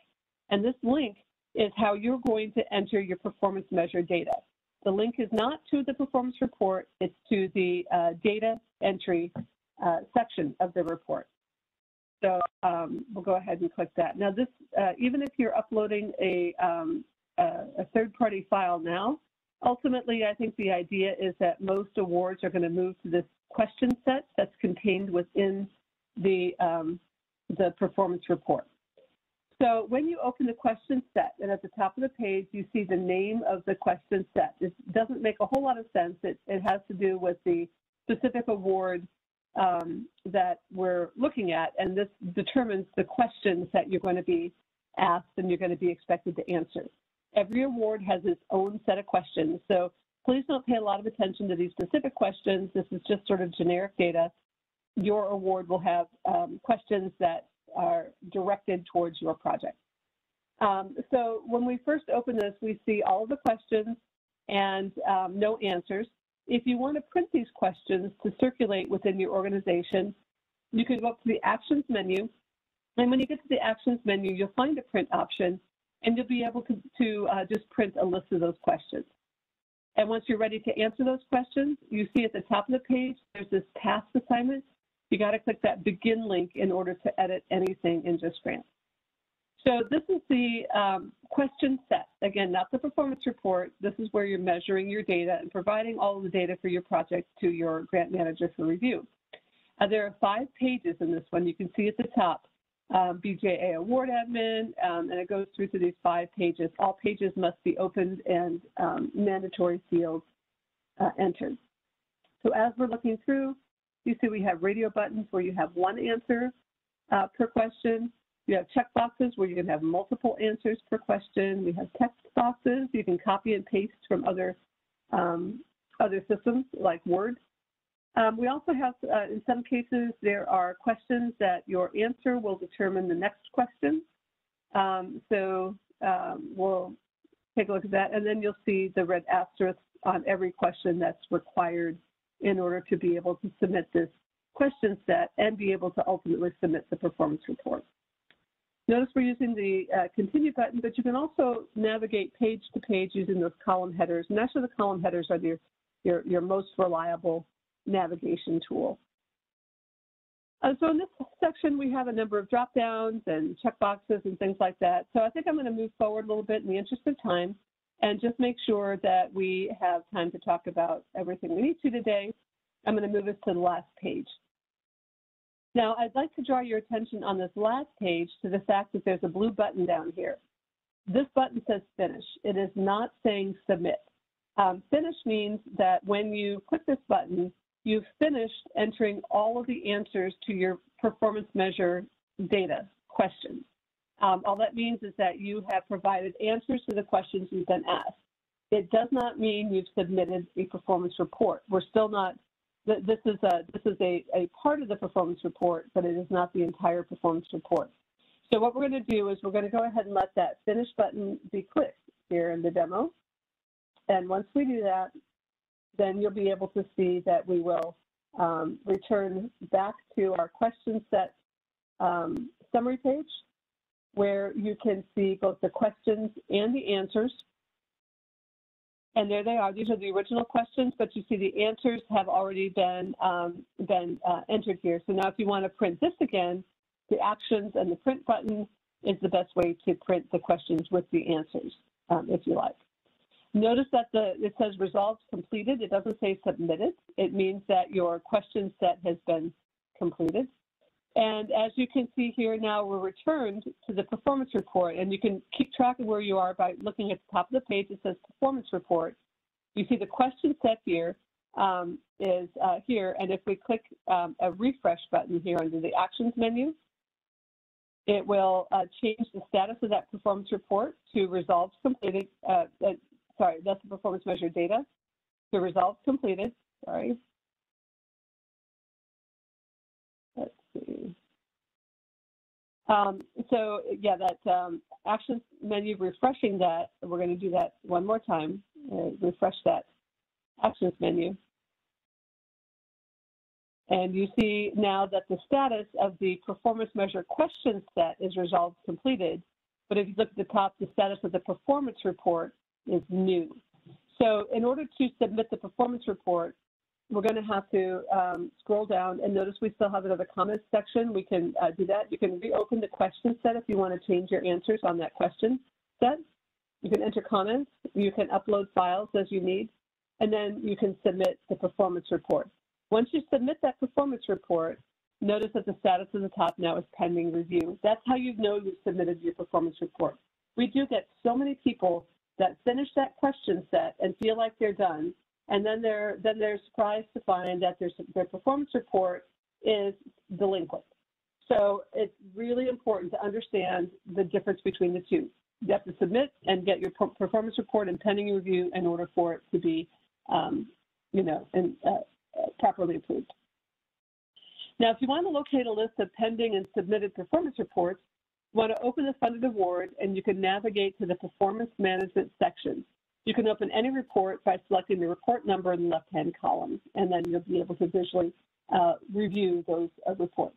And this link is how you're going to enter your performance measure data. The link is not to the performance report, it's to the uh, data entry uh, section of the report. So um, we'll go ahead and click that. Now this, uh, even if you're uploading a, um, a, a third-party file now, ultimately I think the idea is that most awards are going to move to this question set that's contained within the, um, the performance report. So when you open the question set, and at the top of the page, you see the name of the question set. It doesn't make a whole lot of sense. It, it has to do with the specific award um, that we're looking at, and this determines the questions that you're going to be asked and you're going to be expected to answer. Every award has its own set of questions, so please don't pay a lot of attention to these specific questions. This is just sort of generic data. Your award will have um, questions that are directed towards your project. Um, so when we first open this, we see all of the questions and um, no answers. If you want to print these questions to circulate within your organization, you can go up to the Actions menu. And when you get to the Actions menu, you'll find a print option, and you'll be able to, to uh, just print a list of those questions. And once you're ready to answer those questions, you see at the top of the page, there's this task assignment. You got to click that begin link in order to edit anything in JustGrants. So this is the um, question set. Again, not the performance report. This is where you're measuring your data and providing all of the data for your project to your grant manager for review. Uh, there are five pages in this one. You can see at the top, um, BJA award admin, um, and it goes through to these five pages. All pages must be opened and um, mandatory fields uh, entered. So as we're looking through, you see we have radio buttons where you have one answer uh, per question. You have check boxes where you can have multiple answers per question. We have text boxes you can copy and paste from other um, other systems like Word. Um, we also have, uh, in some cases, there are questions that your answer will determine the next question. Um, so um, we'll take a look at that, and then you'll see the red asterisk on every question that's required in order to be able to submit this question set and be able to ultimately submit the performance report. Notice we're using the uh, continue button, but you can also navigate page to page using those column headers. And actually the column headers are your, your, your most reliable navigation tool. Uh, so in this section, we have a number of drop downs and check boxes and things like that. So I think I'm going to move forward a little bit in the interest of time and just make sure that we have time to talk about everything we need to today. I'm going to move us to the last page. Now, I'd like to draw your attention on this last page to the fact that there's a blue button down here. This button says finish. It is not saying submit. Um, finish means that when you click this button, you've finished entering all of the answers to your performance measure data questions. Um, all that means is that you have provided answers to the questions you've been asked. It does not mean you've submitted a performance report. We're still not, this is a, this is a, a part of the performance report, but it is not the entire performance report. So what we're going to do is we're going to go ahead and let that finish button be clicked here in the demo. And once we do that, then you'll be able to see that we will um, return back to our question set um, summary page where you can see both the questions and the answers. And there they are. These are the original questions, but you see the answers have already been, um, been uh, entered here. So now if you want to print this again, the actions and the print button is the best way to print the questions with the answers, um, if you like. Notice that the, it says results completed. It doesn't say submitted. It means that your question set has been completed. And as you can see here now, we're returned to the performance report, and you can keep track of where you are by looking at the top of the page. It says performance report. You see the question set here um, is uh, here, and if we click um, a refresh button here under the actions menu, it will uh, change the status of that performance report to results completed. Uh, uh, sorry, that's the performance measure data. To results completed. Sorry. Let's see. Um, so yeah, that um, actions menu, refreshing that, we're going to do that one more time. Uh, refresh that actions menu. And you see now that the status of the performance measure question set is resolved completed. But if you look at the top, the status of the performance report is new. So in order to submit the performance report, we're going to have to um, scroll down and notice we still have another comments section. We can uh, do that. You can reopen the question set if you want to change your answers on that question set. You can enter comments. You can upload files as you need. And then you can submit the performance report. Once you submit that performance report, notice that the status at the top now is pending review. That's how you know you've submitted your performance report. We do get so many people that finish that question set and feel like they're done, and then they're then they're surprised to find that their their performance report is delinquent. So it's really important to understand the difference between the two. You have to submit and get your performance report in pending review in order for it to be, um, you know, and, uh, properly approved. Now, if you want to locate a list of pending and submitted performance reports, you want to open the funded award and you can navigate to the performance management section. You can open any report by selecting the report number in the left-hand column, and then you'll be able to visually uh, review those uh, reports.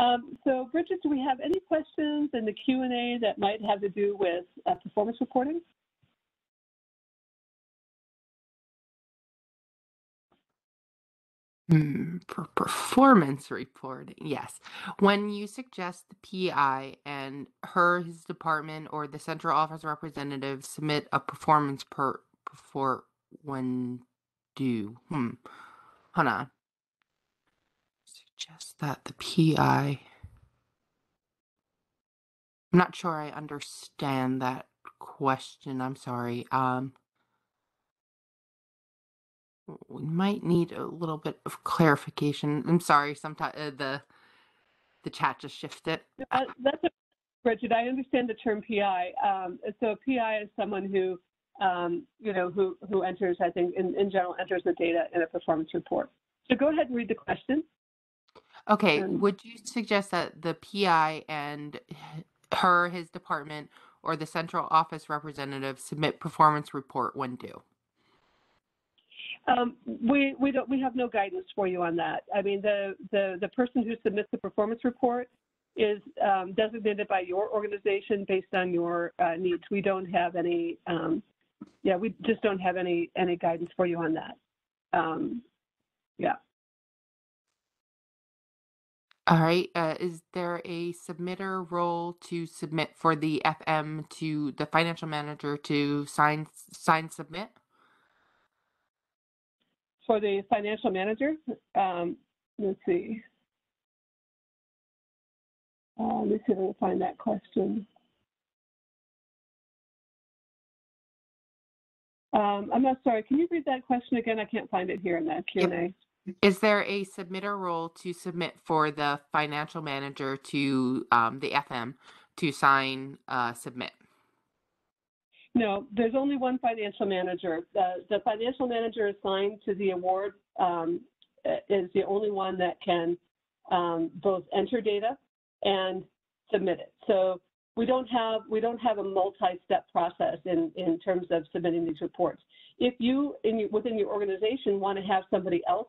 Um, so, Bridget, do we have any questions in the Q&A that might have to do with uh, performance reporting? For performance reporting, yes. When you suggest the PI and her, his department, or the central office representative submit a performance per before when due. Hmm. Hold on. Suggest that the PI. I'm not sure I understand that question. I'm sorry. Um we might need a little bit of clarification. I'm sorry, sometimes uh, the the chat just shifted. Uh, that's a, Bridget. I understand the term PI. Um, so a PI is someone who, um, you know, who who enters, I think, in, in general, enters the data in a performance report. So go ahead and read the question. Okay, um, would you suggest that the PI and her, his department, or the central office representative submit performance report when due? Um, we we don't we have no guidance for you on that. I mean, the the the person who submits the performance report is um, designated by your organization based on your uh, needs. We don't have any. Um, yeah, we just don't have any any guidance for you on that. Um, yeah. All right. Uh, is there a submitter role to submit for the FM to the financial manager to sign sign submit? For the financial manager, um, let's see. Uh, let me see if I can find that question. Um, I'm not sorry. Can you read that question again? I can't find it here in that Q and A. Is there a submitter role to submit for the financial manager to um, the FM to sign uh, submit? No, there's only one financial manager. The, the financial manager assigned to the award um, is the only one that can um, both enter data and submit it. So we don't have we don't have a multi-step process in in terms of submitting these reports. If you in within your organization want to have somebody else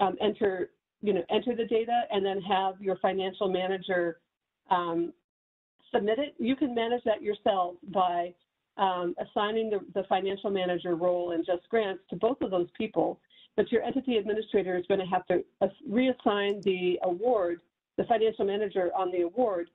um, enter you know enter the data and then have your financial manager um, submit it, you can manage that yourself by um, assigning the, the financial manager role in Just Grants to both of those people. But your entity administrator is going to have to reassign the award, the financial manager on the award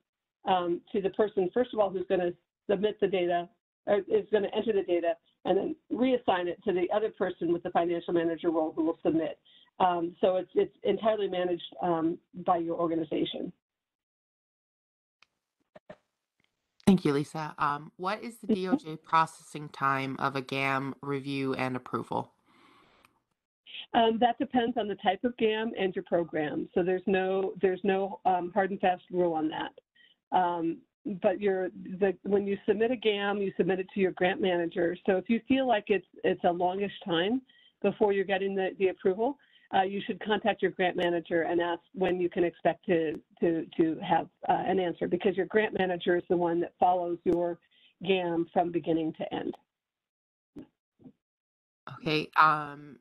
um, to the person, first of all, who's going to submit the data, is going to enter the data, and then reassign it to the other person with the financial manager role who will submit. Um, so it's, it's entirely managed um, by your organization. Thank you, Lisa. Um, what is the DOJ processing time of a GAM review and approval? Um, that depends on the type of GAM and your program. So there's no there's no um, hard and fast rule on that. Um, but you're the when you submit a GAM, you submit it to your grant manager. So if you feel like it's it's a longish time before you're getting the, the approval, uh, you should contact your grant manager and ask when you can expect to to to have uh, an answer because your grant manager is the one that follows your GAM from beginning to end. Okay. Um,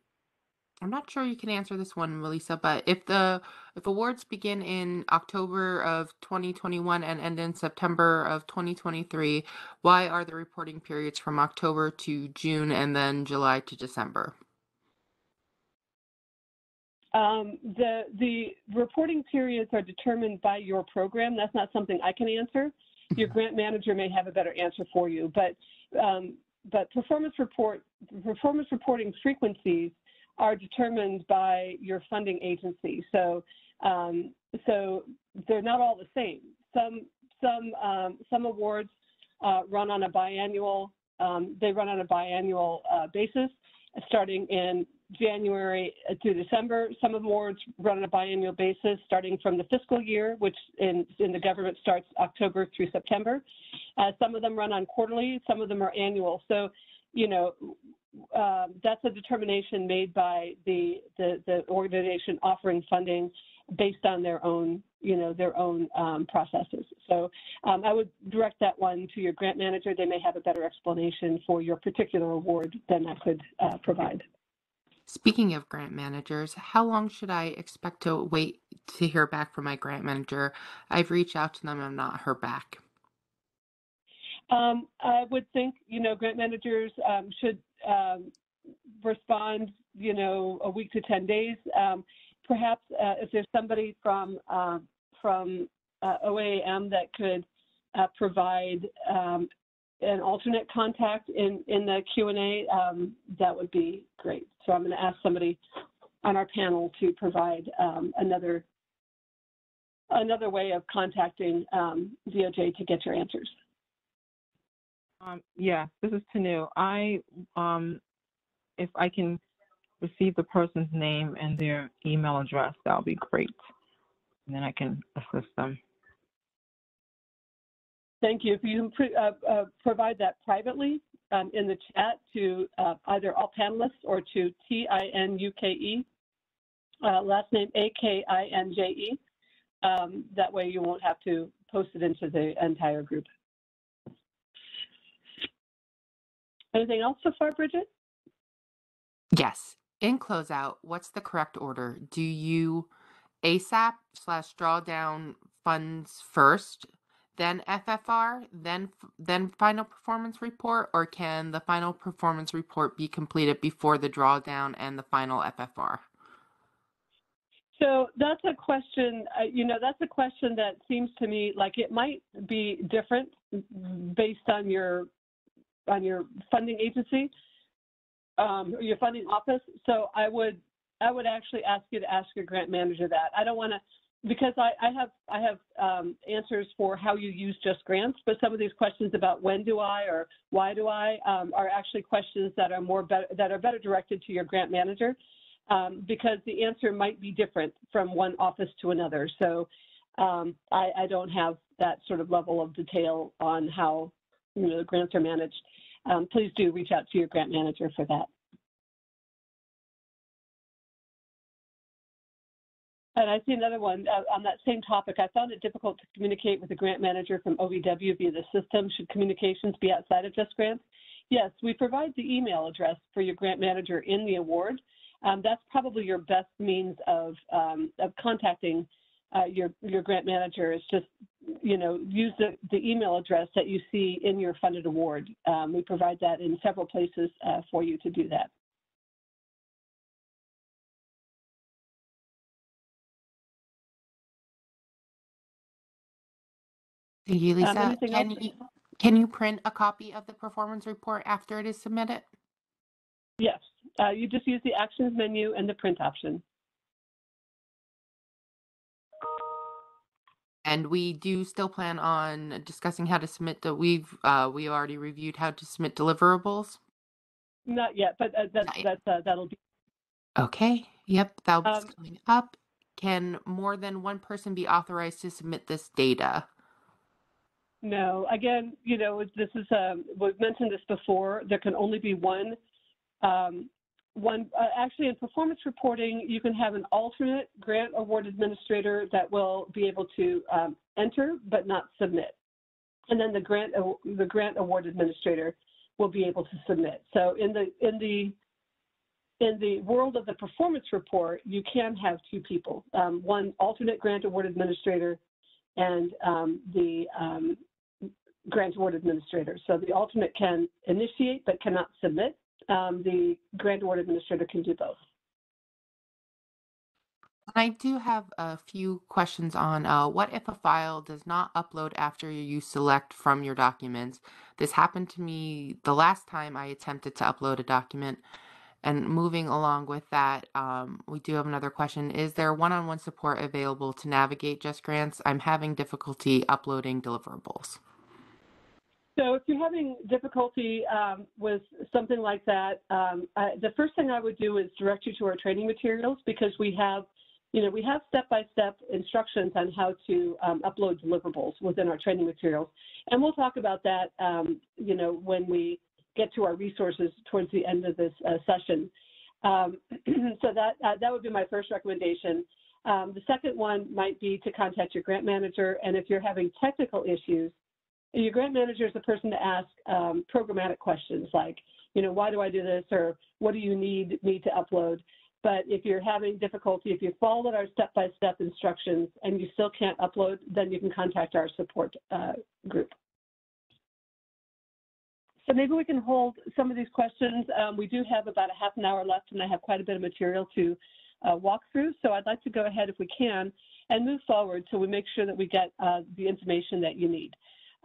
I'm not sure you can answer this one, Melissa, but if the if awards begin in October of 2021 and end in September of 2023, why are the reporting periods from October to June and then July to December? Um, the the reporting periods are determined by your program. That's not something I can answer. Your Mhm. grant manager may have a better answer for you, but um, but performance report performance reporting frequencies are determined by your funding agency. So um, so they're not all the same. Some some um, some awards uh, run on a biannual. Um, they run on a biannual uh, basis, starting in January to December. Some awards run on a biannual basis starting from the fiscal year, which in, in the government starts October through September. Uh, some of them run on quarterly, some of them are annual. So, you know, um, that's a determination made by the, the, the organization offering funding based on their own, you know, their own um, processes. So um, I would direct that one to your grant manager. They may have a better explanation for your particular award than I could uh, provide. Speaking of grant managers, how long should I expect to wait to hear back from my grant manager? I've reached out to them and not heard back. Um, I would think, you know, grant managers um, should um, respond, you know, a week to 10 days. Um, perhaps uh, if there's somebody from, uh, from uh, OAM that could uh, provide um, an alternate contact in, in the Q&A, um, that would be great. So I'm going to ask somebody on our panel to provide um, another another way of contacting um, DOJ to get your answers. Um, yeah, this is Tanu. I, um, if I can receive the person's name and their email address, that would be great. And then I can assist them. Thank you. If you uh, uh, provide that privately um, in the chat to uh, either all panelists or to T-I-N-U-K-E, uh, last name A-K-I-N-J-E. Um, that way you won't have to post it into the entire group. Anything else so far, Bridget? Yes. In closeout, what's the correct order? Do you ASAP slash drawdown funds first, then FFR, then then final performance report, or can the final performance report be completed before the drawdown and the final FFR? So that's a question, uh, you know, that's a question that seems to me like it might be different based on your on your funding agency um, or your funding office. So I would I would actually ask you to ask your grant manager that. I don't want to because I, I have I have um, answers for how you use Just Grants, but some of these questions about when do I or why do I um, are actually questions that are more better that are better directed to your grant manager, um, because the answer might be different from one office to another. So um, I, I don't have that sort of level of detail on how you know the grants are managed. Um, please do reach out to your grant manager for that. And I see another one uh, on that same topic. I found it difficult to communicate with the grant manager from OVW via the system. Should communications be outside of Just Grants? Yes, we provide the email address for your grant manager in the award. Um, that's probably your best means of, um, of contacting uh, your, your grant manager is just, you know, use the, the email address that you see in your funded award. Um, we provide that in several places uh, for you to do that. Thank you, Lisa. anything Can else? you, can you print a copy of the performance report after it is submitted? Yes, uh, you just use the actions menu and the print option. And we do still plan on discussing how to submit the, we've, uh, we already reviewed how to submit deliverables. Not yet, but uh, that's, Not yet. that's, uh, that'll be, Okay, yep, that'll be Um, coming up. Can more than one person be authorized to submit this data? No, again, you know, this is, um, we've mentioned this before, there can only be one, um, one, uh, actually in performance reporting, you can have an alternate grant award administrator that will be able to, um, enter but not submit. And then the grant, the grant award administrator will be able to submit. So in the, in the, in the world of the performance report, you can have two people, um, one alternate grant award administrator and um, the um, grant award administrator. So the alternate can initiate but cannot submit. Um, the grant award administrator can do both. I do have a few questions on uh, what if a file does not upload after you select from your documents? This happened to me the last time I attempted to upload a document. And moving along with that, um, we do have another question. Is there one-on-one support available to navigate Just Grants? I'm having difficulty uploading deliverables. So if you're having difficulty um, with something like that, um, I, the first thing I would do is direct you to our training materials because we have, you know, we have step-by-step instructions on how to um, upload deliverables within our training materials. And we'll talk about that, um, you know, when we get to our resources towards the end of this uh, session. Um, <clears throat> so that, uh, that would be my first recommendation. Um, the second one might be to contact your grant manager. And if you're having technical issues, your grant manager is the person to ask um, programmatic questions like, you know, why do I do this or what do you need me to upload? But if you're having difficulty, if you followed our step-by-step instructions and you still can't upload, then you can contact our support uh, group. So maybe we can hold some of these questions. Um, we do have about a half an hour left and I have quite a bit of material to uh, walk through. So I'd like to go ahead if we can and move forward so we make sure that we get uh, the information that you need.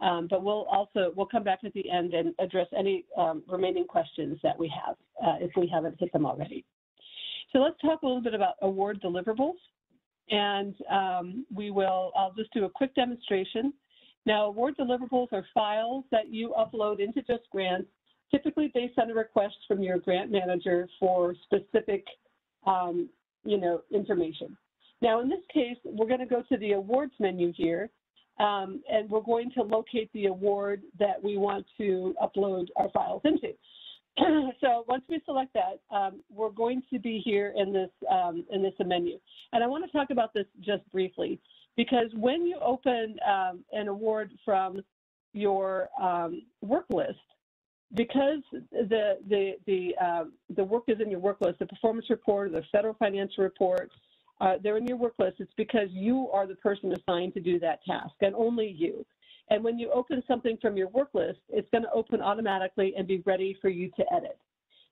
Um, but we'll also, we'll come back at the end and address any um, remaining questions that we have, uh, if we haven't hit them already. So let's talk a little bit about award deliverables. And um, we will, I'll just do a quick demonstration. Now, award deliverables are files that you upload into Just Grants, typically based on a request from your grant manager for specific, um, you know, information. Now, in this case, we're going to go to the awards menu here, um, and we're going to locate the award that we want to upload our files into. <clears throat> so once we select that, um, we're going to be here in this um, in this menu. And I want to talk about this just briefly because when you open um, an award from your um, work list, because the the the uh, the work is in your work list, the performance report, the federal financial report, uh, they're in your work list. It's because you are the person assigned to do that task, and only you. And when you open something from your work list, it's going to open automatically and be ready for you to edit.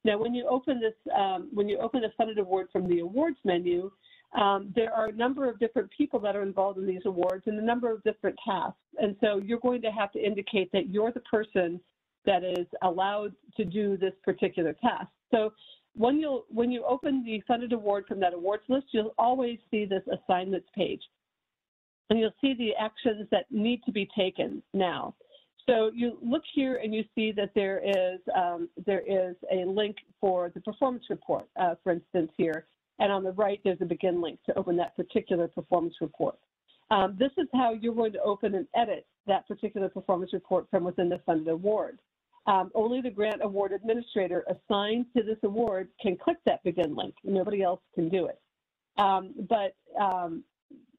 Now, when you open this, um, when you open a funded award from the awards menu, um, there are a number of different people that are involved in these awards and a number of different tasks. And so you're going to have to indicate that you're the person that is allowed to do this particular task. So when you when you open the funded award from that awards list, you'll always see this assignments page. and you'll see the actions that need to be taken now. So you look here and you see that there is um, there is a link for the performance report, uh, for instance here, and on the right there's a begin link to open that particular performance report. Um, this is how you're going to open and edit that particular performance report from within the funded award. Um, only the grant award administrator assigned to this award can click that begin link. Nobody else can do it. Um, but um,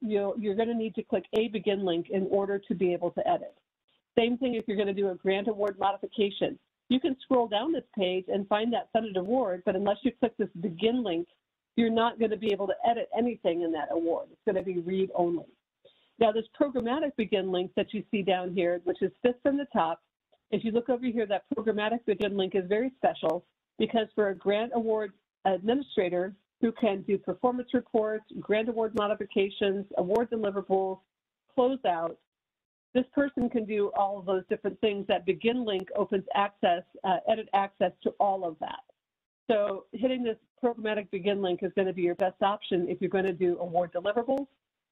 you you're going to need to click a begin link in order to be able to edit. Same thing if you're going to do a grant award modification. You can scroll down this page and find that funded award, but unless you click this begin link, you're not going to be able to edit anything in that award. It's going to be read only. Now, this programmatic begin link that you see down here, which is fifth from the top, if you look over here, that programmatic begin link is very special because for a grant award administrator who can do performance reports, grant award modifications, award deliverables, closeout, this person can do all of those different things. That begin link opens access, uh, edit access to all of that. So hitting this programmatic begin link is going to be your best option if you're going to do award deliverables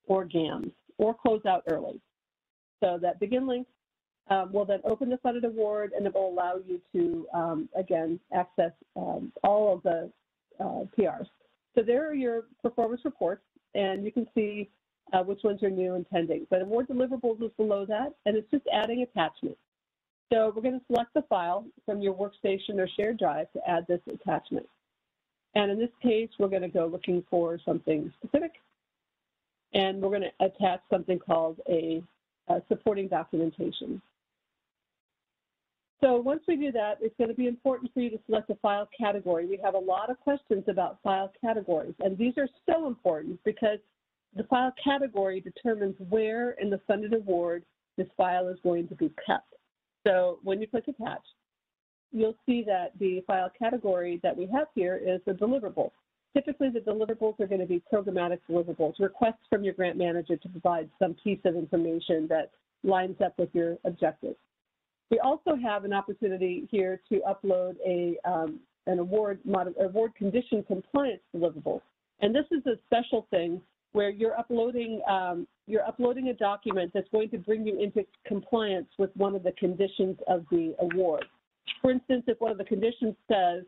or GAMs or close out early. So that begin link um, will then open the funded award and it will allow you to, um, again, access um, all of the uh, PRs. So there are your performance reports and you can see uh, which ones are new and pending. But award deliverables is below that and it's just adding attachments. So we're going to select the file from your workstation or shared drive to add this attachment. And in this case, we're going to go looking for something specific and we're going to attach something called a, a, supporting documentation. So once we do that, it's going to be important for you to select a file category. We have a lot of questions about file categories, and these are so important because the file category determines where in the funded award this file is going to be kept. So when you click attach, you'll see that the file category that we have here is the deliverable. Typically, the deliverables are going to be programmatic deliverables, requests from your grant manager to provide some piece of information that lines up with your objectives. We also have an opportunity here to upload a, um, an award, award condition compliance deliverable. And this is a special thing where you're uploading, um, you're uploading a document that's going to bring you into compliance with one of the conditions of the award. For instance, if one of the conditions says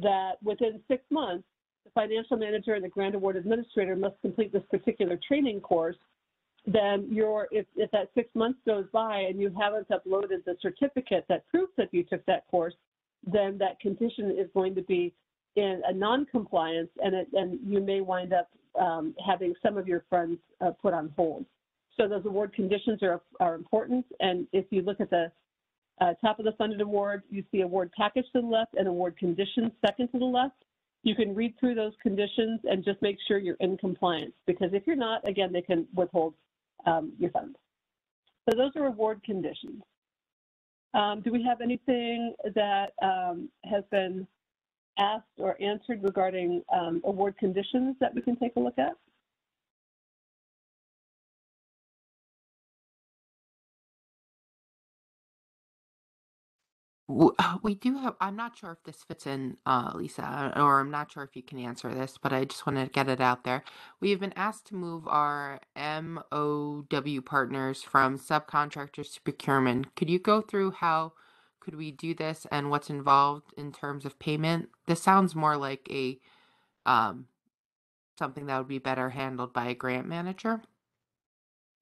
that within six months, the financial manager and the grant award administrator must complete this particular training course, then you're, if, if that six months goes by and you haven't uploaded the certificate that proves that you took that course, then that condition is going to be in a non-compliance and, it, and you may wind up um, having some of your funds uh, put on hold. So those award conditions are, are important. And if you look at the uh, top of the funded award, you see award package to the left and award conditions second to the left you can read through those conditions and just make sure you're in compliance because if you're not, again, they can withhold um, your funds. So those are award conditions. Um, do we have anything that um, has been asked or answered regarding um, award conditions that we can take a look at? Uh, we do have, I'm not sure if this fits in, uh, Lisa, or I'm not sure if you can answer this, but I just want to get it out there. We have been asked to move our MOW partners from subcontractors to procurement. Could you go through how could we do this and what's involved in terms of payment? This sounds more like a um, something that would be better handled by a grant manager.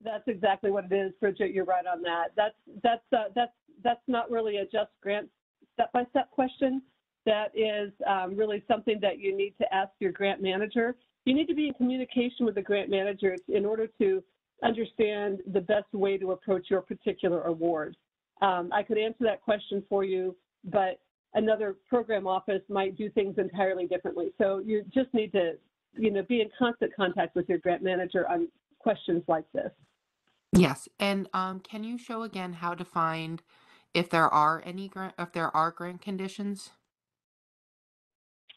That's exactly what it is, Bridget. You're right on that. That's that's uh, that's that's not really a just grant step-by-step question. That is um, really something that you need to ask your grant manager. You need to be in communication with the grant manager in order to understand the best way to approach your particular award. Um, I could answer that question for you, but another program office might do things entirely differently. So you just need to, you know, be in constant contact with your grant manager on questions like this. Yes, and um, can you show again how to find if there are any grant, if there are grant conditions?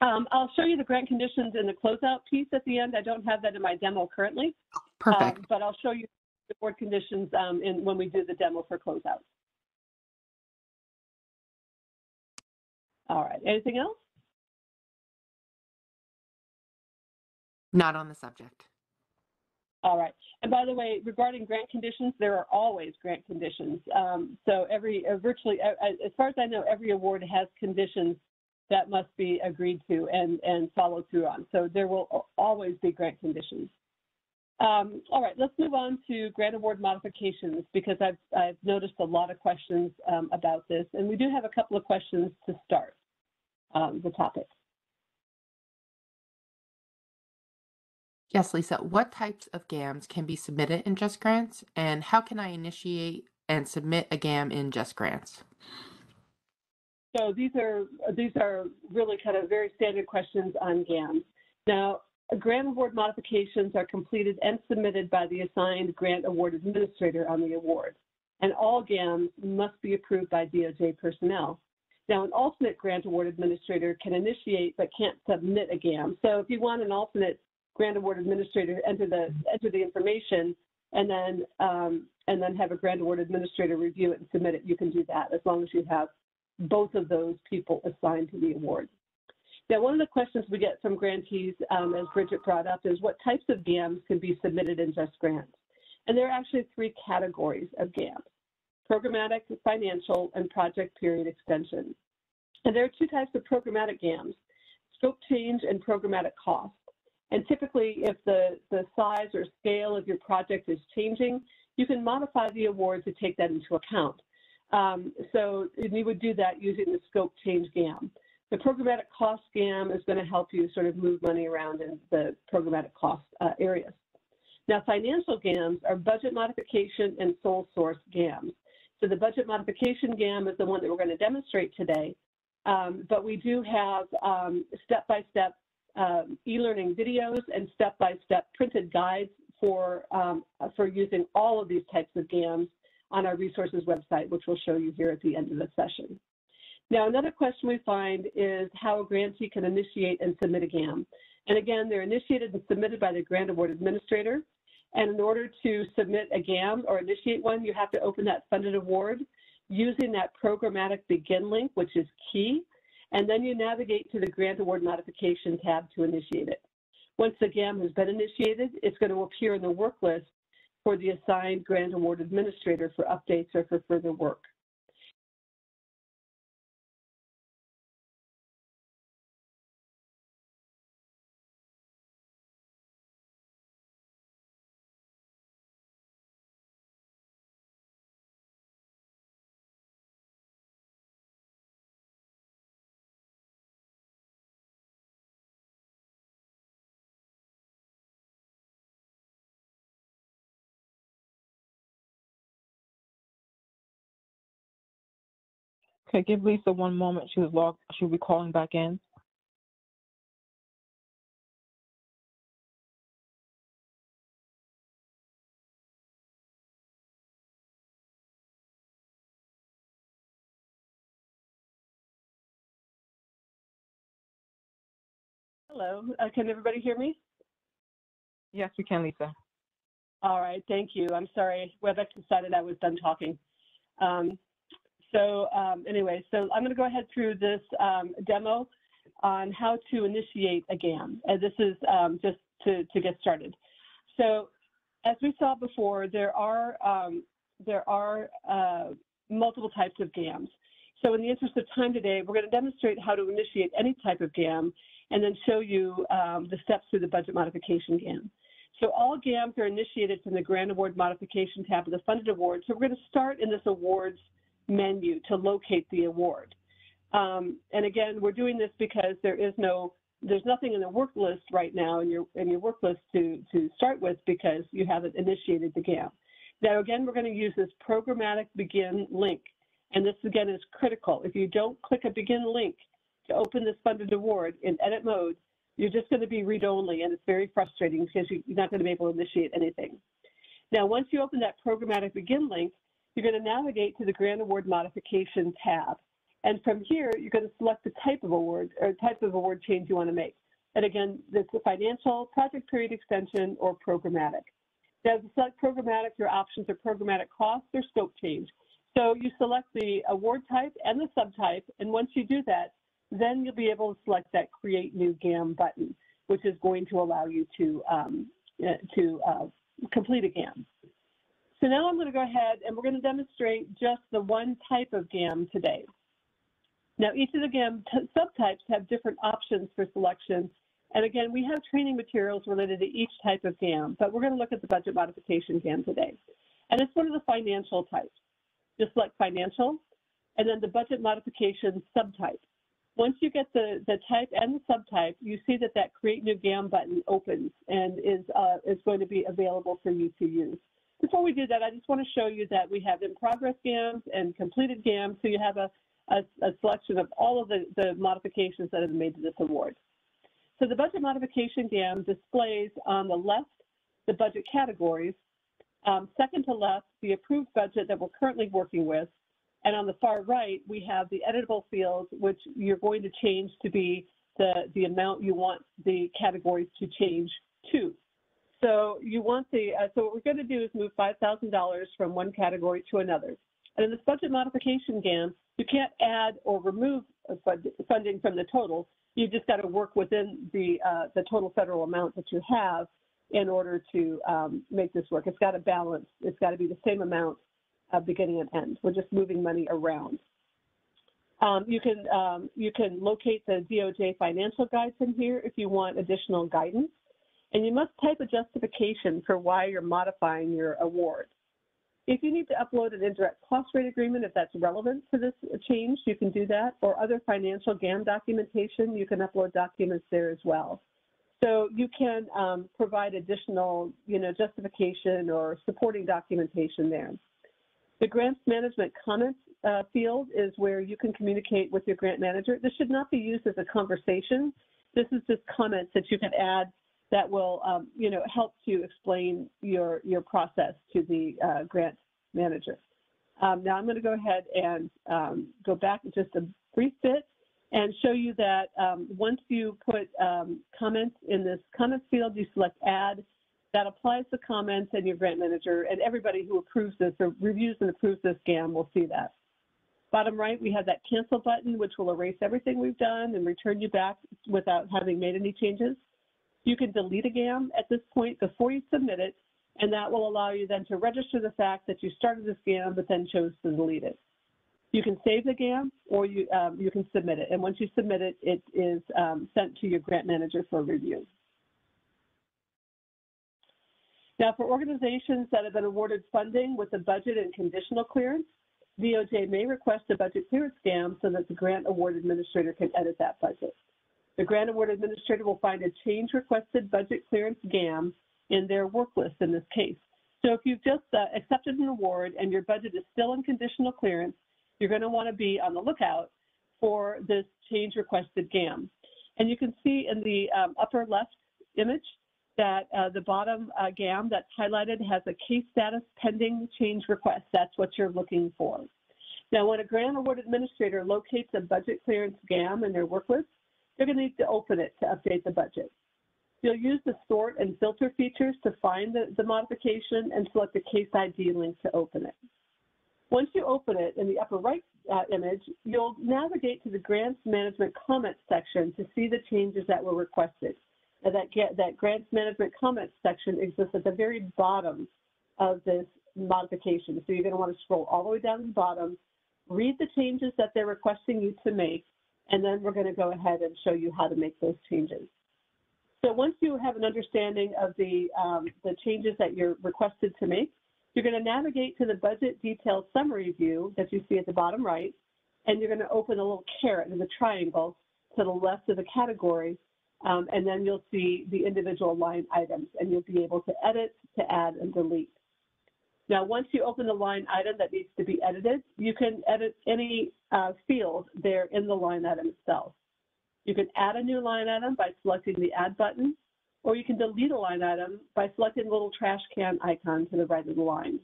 Um, I'll show you the grant conditions in the closeout piece at the end. I don't have that in my demo currently, Perfect. um, but I'll show you the board conditions um, in, when we do the demo for closeout. All right, anything else? Not on the subject. All right. And by the way, regarding grant conditions, there are always grant conditions. Um, so every, uh, virtually, uh, uh, as far as I know, every award has conditions that must be agreed to and, and followed through on. So there will always be grant conditions. Um, all right, let's move on to grant award modifications because I've, I've noticed a lot of questions um, about this. And we do have a couple of questions to start um, the topic. Yes, Lisa, what types of GAMs can be submitted in JustGrants and how can I initiate and submit a GAM in JustGrants? So these are these are really kind of very standard questions on GAMs. Now, grant award modifications are completed and submitted by the assigned grant award administrator on the award, and all GAMs must be approved by DOJ personnel. Now, an alternate grant award administrator can initiate but can't submit a GAM. So if you want an alternate grant award administrator enter the enter the information and then um, and then have a grant award administrator review it and submit it, you can do that as long as you have both of those people assigned to the award. Now, one of the questions we get from grantees, um, as Bridget brought up, is what types of GAMs can be submitted in JustGrants? And there are actually three categories of GAMs, programmatic, financial, and project period extension. And there are two types of programmatic GAMs, scope change and programmatic cost. And typically, if the, the size or scale of your project is changing, you can modify the award to take that into account. Um, so you would do that using the scope change GAM. The programmatic cost GAM is going to help you sort of move money around in the programmatic cost uh, areas. Now, financial GAMs are budget modification and sole source GAMs. So the budget modification GAM is the one that we're going to demonstrate today, um, but we do have um, step-by-step um, e-learning videos and step-by-step printed guides for, um, for using all of these types of GAMs on our resources website, which we'll show you here at the end of the session. Now, another question we find is how a grantee can initiate and submit a GAM. And again, they're initiated and submitted by the grant award administrator. And in order to submit a GAM or initiate one, you have to open that funded award using that programmatic begin link, which is key. And then you navigate to the grant award modification tab to initiate it. Once the GAM has been initiated, it's going to appear in the work list for the assigned grant award administrator for updates or for further work. Okay, give Lisa one moment. She was logged, she'll be calling back in. Hello, uh, can everybody hear me? Yes, we can, Lisa. All right, thank you. I'm sorry, WebEx decided I was done talking. Um, so um, anyway, so I'm going to go ahead through this um, demo on how to initiate a GAM. And this is um, just to, to get started. So as we saw before, there are, um, there are uh, multiple types of GAMs. So in the interest of time today, we're going to demonstrate how to initiate any type of GAM and then show you um, the steps through the budget modification GAM. So all GAMs are initiated from the Grant Award Modification tab of the Funded Award. So we're going to start in this awards menu to locate the award. Um, and again, we're doing this because there is no, there's nothing in the work list right now in your in your work list to to start with because you haven't initiated the GAM. Now again, we're going to use this programmatic begin link, and this again is critical. If you don't click a begin link to open this funded award in edit mode, you're just going to be read only, and it's very frustrating because you're not going to be able to initiate anything. Now, once you open that programmatic begin link, you're going to navigate to the Grant Award Modification tab. And from here, you're going to select the type of award or type of award change you want to make. And again, it's a financial, project period extension, or programmatic. Now, to select programmatic, your options are programmatic cost or scope change. So you select the award type and the subtype, and once you do that, then you'll be able to select that Create New GAM button, which is going to allow you to, um, uh, to uh, complete a GAM. So now I'm going to go ahead and we're going to demonstrate just the one type of GAM today. Now, each of the GAM subtypes have different options for selection. And again, we have training materials related to each type of GAM, but we're going to look at the budget modification GAM today. And it's one of the financial types. Just select financial, and then the budget modification subtype. Once you get the, the type and the subtype, you see that that create new GAM button opens and is, uh, is going to be available for you to use. Before we do that, I just want to show you that we have in progress GAMs and completed GAMs, so you have a, a, a selection of all of the, the modifications that have been made to this award. So the budget modification GAM displays on the left the budget categories, um, second to left the approved budget that we're currently working with, and on the far right we have the editable fields which you're going to change to be the, the amount you want the categories to change to. So you want the, uh, so what we're going to do is move $5,000 from one category to another. And in this budget modification GAM, you can't add or remove funding from the total. You just got to work within the uh, the total federal amount that you have in order to um, make this work. It's got to balance. It's got to be the same amount uh, beginning and end. We're just moving money around. Um, you can um, you can locate the DOJ financial guides in here if you want additional guidance, and you must type a justification for why you're modifying your award. If you need to upload an indirect cost rate agreement, if that's relevant to this change, you can do that, or other financial GAM documentation, you can upload documents there as well. So you can um, provide additional, you know, justification or supporting documentation there. The grants management comments uh, field is where you can communicate with your grant manager. This should not be used as a conversation. This is just comments that you can add that will, um, you know, help to explain your, your process to the uh, grant manager. Um, now I'm going to go ahead and um, go back just a brief bit and show you that um, once you put um, comments in this comments field, you select add. That applies the comments and your grant manager and everybody who approves this or reviews and approves this GAM will see that. Bottom right, we have that cancel button, which will erase everything we've done and return you back without having made any changes. You can delete a GAM at this point before you submit it, and that will allow you then to register the fact that you started this GAM but then chose to delete it. You can save the GAM or you, um, you can submit it. And once you submit it, it is um, sent to your grant manager for review. Now, for organizations that have been awarded funding with a budget and conditional clearance, DOJ may request a budget clearance GAM so that the grant award administrator can edit that budget. The grant award administrator will find a change requested budget clearance GAM in their work list in this case. So if you've just uh, accepted an award and your budget is still in conditional clearance, you're going to want to be on the lookout for this change requested GAM. And you can see in the um, upper left image that uh, the bottom uh, GAM that's highlighted has a case status pending change request. That's what you're looking for. Now, when a grant award administrator locates a budget clearance GAM in their work list, you're going to need to open it to update the budget. You'll use the sort and filter features to find the, the modification and select the case ID link to open it. Once you open it in the upper right uh, image, you'll navigate to the Grants Management Comments section to see the changes that were requested. That, get, that Grants Management Comments section exists at the very bottom of this modification. So you're going to want to scroll all the way down to the bottom, read the changes that they're requesting you to make, and then we're going to go ahead and show you how to make those changes. So once you have an understanding of the, um, the changes that you're requested to make, you're going to navigate to the budget detail summary view that you see at the bottom right, and you're going to open a little caret in the triangle to the left of the category, um, and then you'll see the individual line items, and you'll be able to edit, to add, and delete. Now, once you open the line item that needs to be edited, you can edit any uh, field there in the line item itself. You can add a new line item by selecting the Add button, or you can delete a line item by selecting the little trash can icon to the right of the line.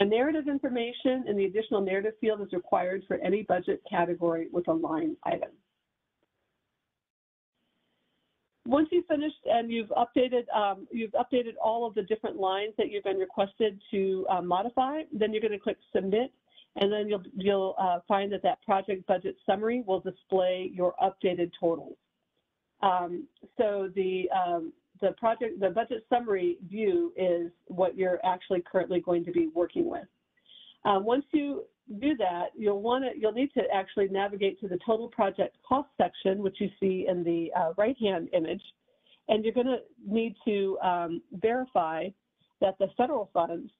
A narrative information in the additional narrative field is required for any budget category with a line item. Once you've finished and you've updated, um, you've updated all of the different lines that you've been requested to uh, modify, then you're going to click Submit, and then you'll, you'll uh, find that that project budget summary will display your updated totals. Um, so the, um, the project, the budget summary view is what you're actually currently going to be working with. Um, once you do that, you'll want to, you'll need to actually navigate to the total project cost section, which you see in the uh, right-hand image, and you're going to need to um, verify that the federal funds,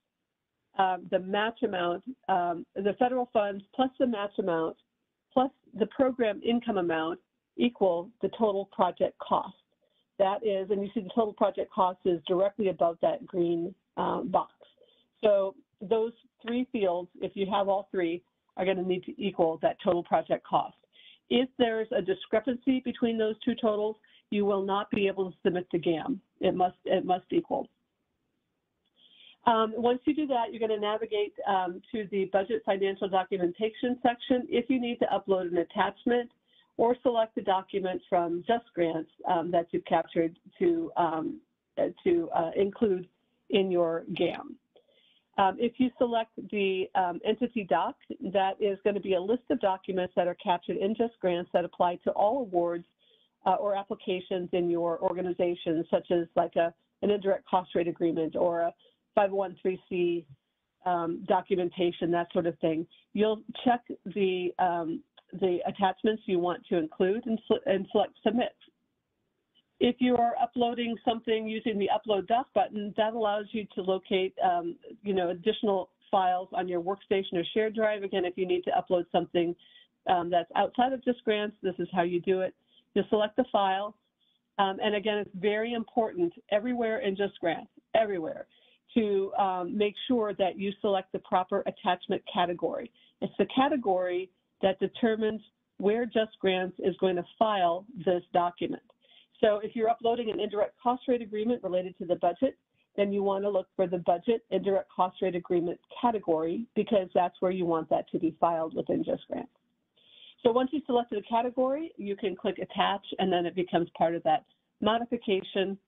um, the match amount, um, the federal funds plus the match amount plus the program income amount equal the total project cost. That is, and you see the total project cost is directly above that green um, box. So those three fields, if you have all three, are going to need to equal that total project cost. If there's a discrepancy between those two totals, you will not be able to submit the GAM. It must, it must equal. Um, once you do that, you're going to navigate um, to the budget financial documentation section. If you need to upload an attachment or select a document from Just Grants um, that you've captured to, um, to uh, include in your GAM. Um, if you select the um, entity doc, that is going to be a list of documents that are captured in JustGrants that apply to all awards uh, or applications in your organization, such as like a, an indirect cost rate agreement or a 501c um, documentation, that sort of thing. You'll check the, um, the attachments you want to include and, and select submit. If you are uploading something using the upload doc button, that allows you to locate, um, you know, additional files on your workstation or shared drive. Again, if you need to upload something um, that's outside of JustGrants, this is how you do it. You select the file. Um, and again, it's very important everywhere in JustGrants, everywhere, to um, make sure that you select the proper attachment category. It's the category that determines where JustGrants is going to file this document. So if you're uploading an indirect cost rate agreement related to the budget, then you want to look for the budget indirect cost rate agreement category because that's where you want that to be filed within JustGrants. So once you've selected a category, you can click attach and then it becomes part of that modification.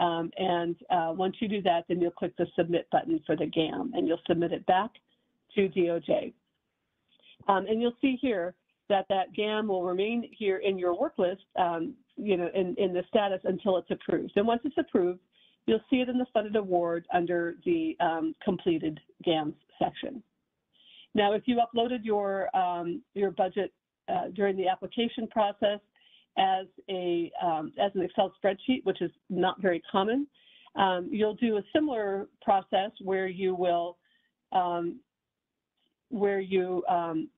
Um, and uh, once you do that, then you'll click the submit button for the GAM and you'll submit it back to DOJ. Um, and you'll see here that that GAM will remain here in your work list, um, you know, in, in the status until it's approved. And once it's approved, you'll see it in the funded award under the um, completed GAMS section. Now, if you uploaded your, um, your budget uh, during the application process as, a, um, as an Excel spreadsheet, which is not very common, um, you'll do a similar process where you will um, where you um,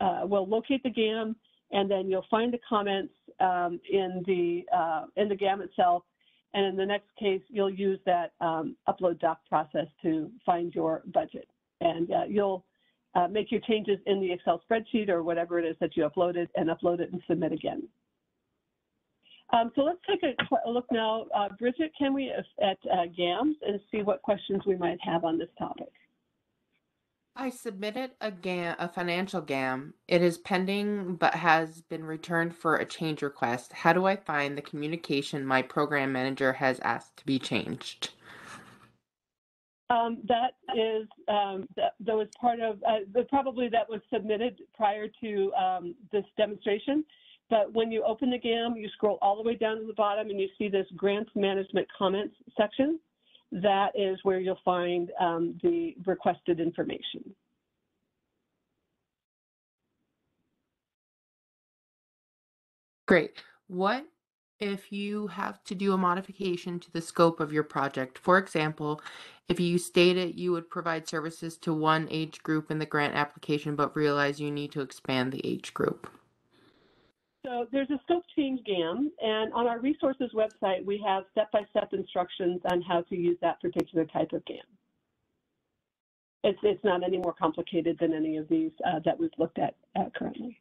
uh, will locate the GAM, and then you'll find the comments um, in the uh, in the GAM itself. And in the next case, you'll use that um, upload doc process to find your budget, and uh, you'll uh, make your changes in the Excel spreadsheet or whatever it is that you uploaded, and upload it and submit again. Um, so let's take a, look now. Uh, Bridget, can we at uh, GAMS and see what questions we might have on this topic? I submitted a GAM, a financial GAM. It is pending but has been returned for a change request. How do I find the communication my program manager has asked to be changed? Um, that is um, that, that, was part of uh, probably that was submitted prior to um, this demonstration. But when you open the GAM, you scroll all the way down to the bottom and you see this grants management comments section that is where you'll find um, the requested information. Great. What if you have to do a modification to the scope of your project? For example, if you stated you would provide services to one age group in the grant application, but realize you need to expand the age group. So there's a scope change GAM, and on our resources website, we have step-by-step -step instructions on how to use that particular type of GAM. It's, it's not any more complicated than any of these uh, that we've looked at uh, currently.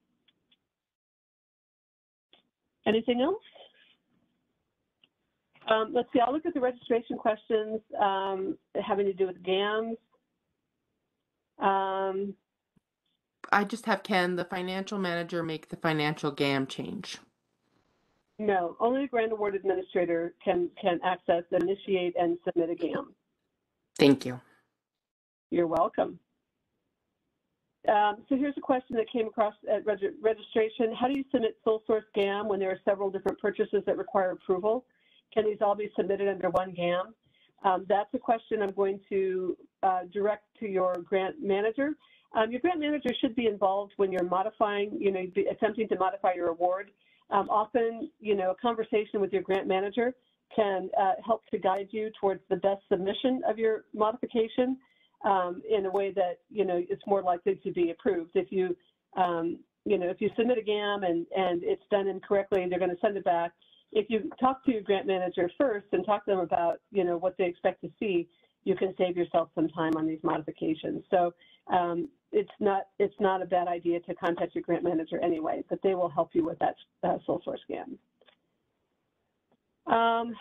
Anything else? Um, let's see, I'll look at the registration questions um, having to do with GAMs. Um, I just have Ken, the financial manager, make the financial GAM change. No, only the grant award administrator can, can access, initiate, and submit a GAM. Thank you. You're welcome. Um, so here's a question that came across at reg registration. How do you submit sole source GAM when there are several different purchases that require approval? Can these all be submitted under one GAM? Um, that's a question I'm going to uh, direct to your grant manager. Um, your grant manager should be involved when you're modifying, you know, attempting to modify your award. Um, often, you know, a conversation with your grant manager can uh, help to guide you towards the best submission of your modification um, in a way that, you know, it's more likely to be approved. If you, um, you know, if you submit a GAM and, and it's done incorrectly, they're going to send it back. If you talk to your grant manager first and talk to them about, you know, what they expect to see, you can save yourself some time on these modifications. So um, it's not it's not a bad idea to contact your grant manager anyway, but they will help you with that uh, sole source GAM. Um,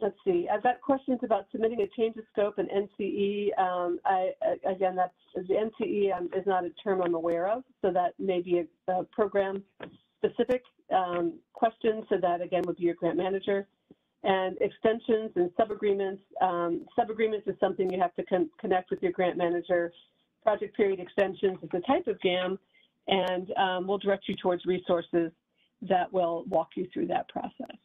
let's see. I've got questions about submitting a change of scope and NCE. Um, I, again, that's the NCE um, is not a term I'm aware of, so that may be a, a program specific um, question. So that again would be your grant manager. And extensions and subagreements. Um, subagreements is something you have to con connect with your grant manager. Project period extensions is a type of GAM, and um, we'll direct you towards resources that will walk you through that process.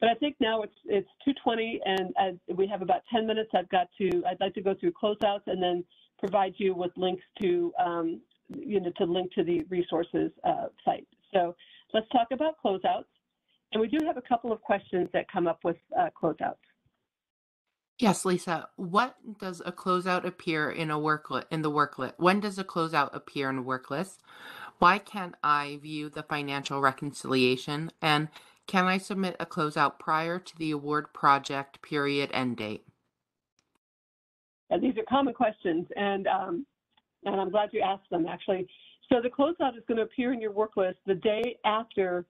But I think now it's it's 2:20, and we have about 10 minutes. I've got to. I'd like to go through closeouts and then provide you with links to um, you know to link to the resources uh, site. So let's talk about closeouts. And we do have a couple of questions that come up with uh, closeouts. Yes, Lisa. What does a closeout appear in a worklet in the worklet? When does a closeout appear in a work list? Why can't I view the financial reconciliation? And can I submit a closeout prior to the award project period end date? And these are common questions, and um, and I'm glad you asked them actually. So the closeout is going to appear in your work list the day after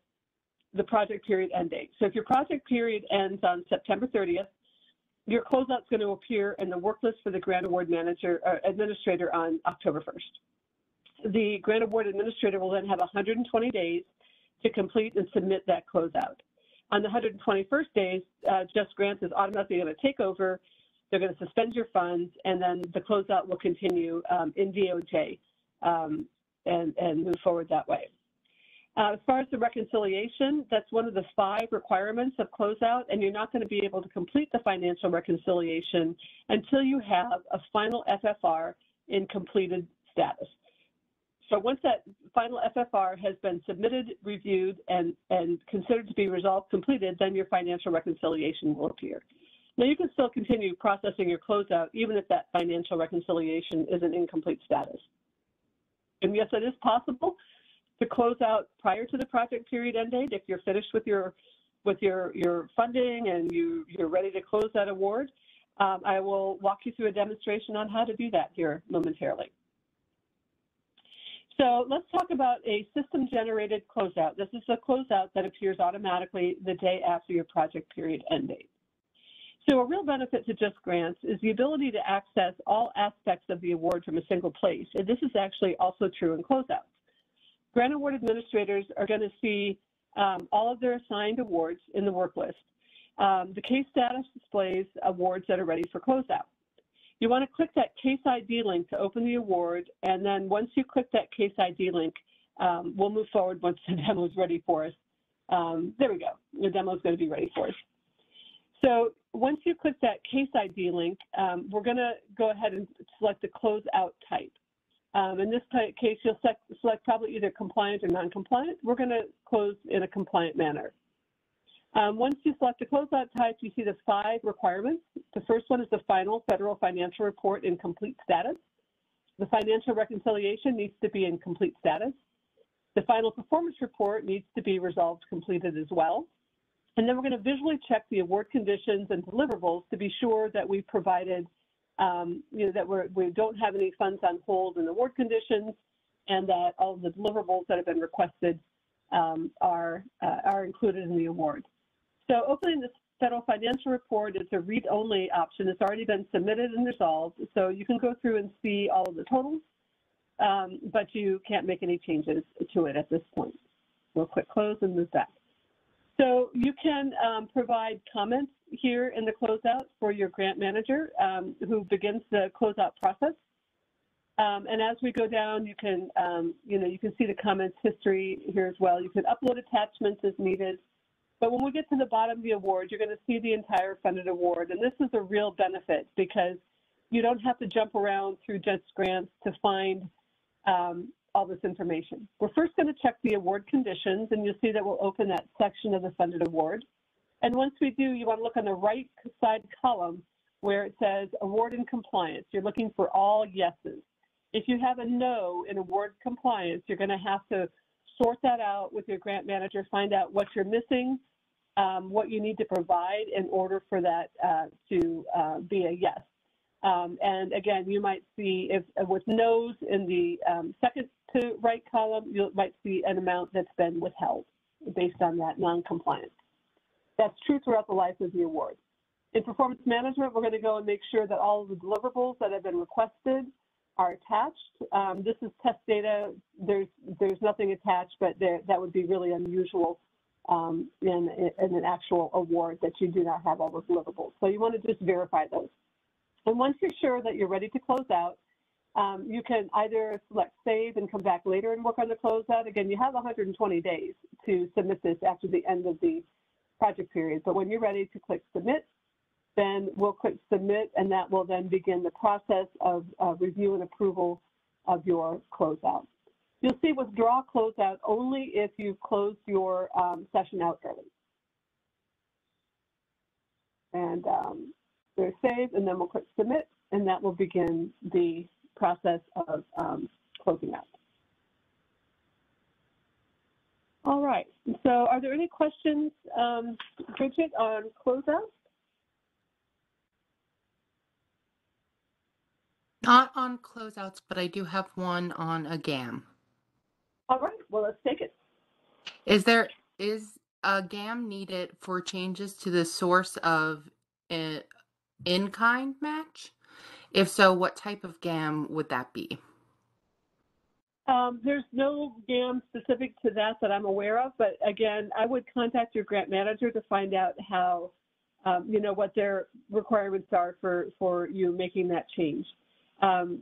the project period end date. So if your project period ends on September 30th, your closeout is going to appear in the work list for the grant award manager or administrator on October 1st. The grant award administrator will then have 120 days to complete and submit that closeout. On the 121st days, uh, JustGrants is automatically going to take over. They're going to suspend your funds, and then the closeout will continue um, in DOJ um, and, and move forward that way. Uh, as far as the reconciliation, that's one of the five requirements of closeout, and you're not going to be able to complete the financial reconciliation until you have a final FFR in completed status. So once that final FFR has been submitted, reviewed, and, and considered to be resolved, completed, then your financial reconciliation will appear. Now you can still continue processing your closeout even if that financial reconciliation is an incomplete status. And yes, it is possible to close out prior to the project period end date if you're finished with your with your your funding and you you're ready to close that award. Um, I will walk you through a demonstration on how to do that here momentarily. So let's talk about a system generated closeout. This is a closeout that appears automatically the day after your project period end date. So a real benefit to JustGrants is the ability to access all aspects of the award from a single place. And this is actually also true in closeouts. Grant award administrators are going to see um, all of their assigned awards in the work list. Um, the case status displays awards that are ready for closeout. You want to click that case ID link to open the award, and then once you click that case ID link, um, we'll move forward once the <laughs> demo is ready for us. Um, there we go. The demo is going to be ready for us. So once you click that case ID link, um, we're going to go ahead and select the closeout type. Um, in this case, you'll select, probably either compliant or non-compliant. We're going to close in a compliant manner. Um, once you select the closeout type, you see the five requirements. The first one is the final federal financial report in complete status. The financial reconciliation needs to be in complete status. The final performance report needs to be resolved completed as well. And then we're going to visually check the award conditions and deliverables to be sure that we've provided um, you know, that we're, we don't have any funds on hold in award conditions and that all the deliverables that have been requested um, are, uh, are included in the award. So opening this federal financial report is a read-only option. It's already been submitted and resolved, so you can go through and see all of the totals, um, but you can't make any changes to it at this point. We'll click close and move back. So you can um, provide comments here in the closeout for your grant manager um, who begins the closeout process. Um, and as we go down, you can, um, you know, you can see the comments history here as well. You can upload attachments as needed. But when we get to the bottom of the award, you're going to see the entire funded award. And this is a real benefit because you don't have to jump around through Just Grants to find um, all this information. We're first going to check the award conditions, and you'll see that we'll open that section of the funded award. And once we do, you want to look on the right side column where it says award and compliance. You're looking for all yeses. If you have a no in award compliance, you're going to have to sort that out with your grant manager, find out what you're missing, um, what you need to provide in order for that uh, to uh, be a yes. Um, and again, you might see if with no's in the um, second to right column, you might see an amount that's been withheld based on that non-compliance. That's true throughout the life of the award. In performance management, we're going to go and make sure that all of the deliverables that have been requested are attached. Um, this is test data. There's there's nothing attached, but there, that would be really unusual um, in, in an actual award that you do not have all those deliverables. So you want to just verify those. And once you're sure that you're ready to close out, um, you can either select save and come back later and work on the closeout. Again, you have 120 days to submit this after the end of the project period. But when you're ready to click submit, then we'll click submit and that will then begin the process of uh, review and approval of your closeout. You'll see withdraw closeout only if you've closed your um, session out early. And um, there's save, and then we'll click submit, and that will begin the process of um, closing out. All right, so are there any questions, um, Bridget, on closeout? Not on closeouts, but I do have one on a GAM. All right, well, let's take it. Is there is a GAM needed for changes to the source of an in-kind match? If so, what type of GAM would that be? Um, there's no GAM specific to that that I'm aware of, but again, I would contact your grant manager to find out how, um, you know, what their requirements are for, for you making that change. Um,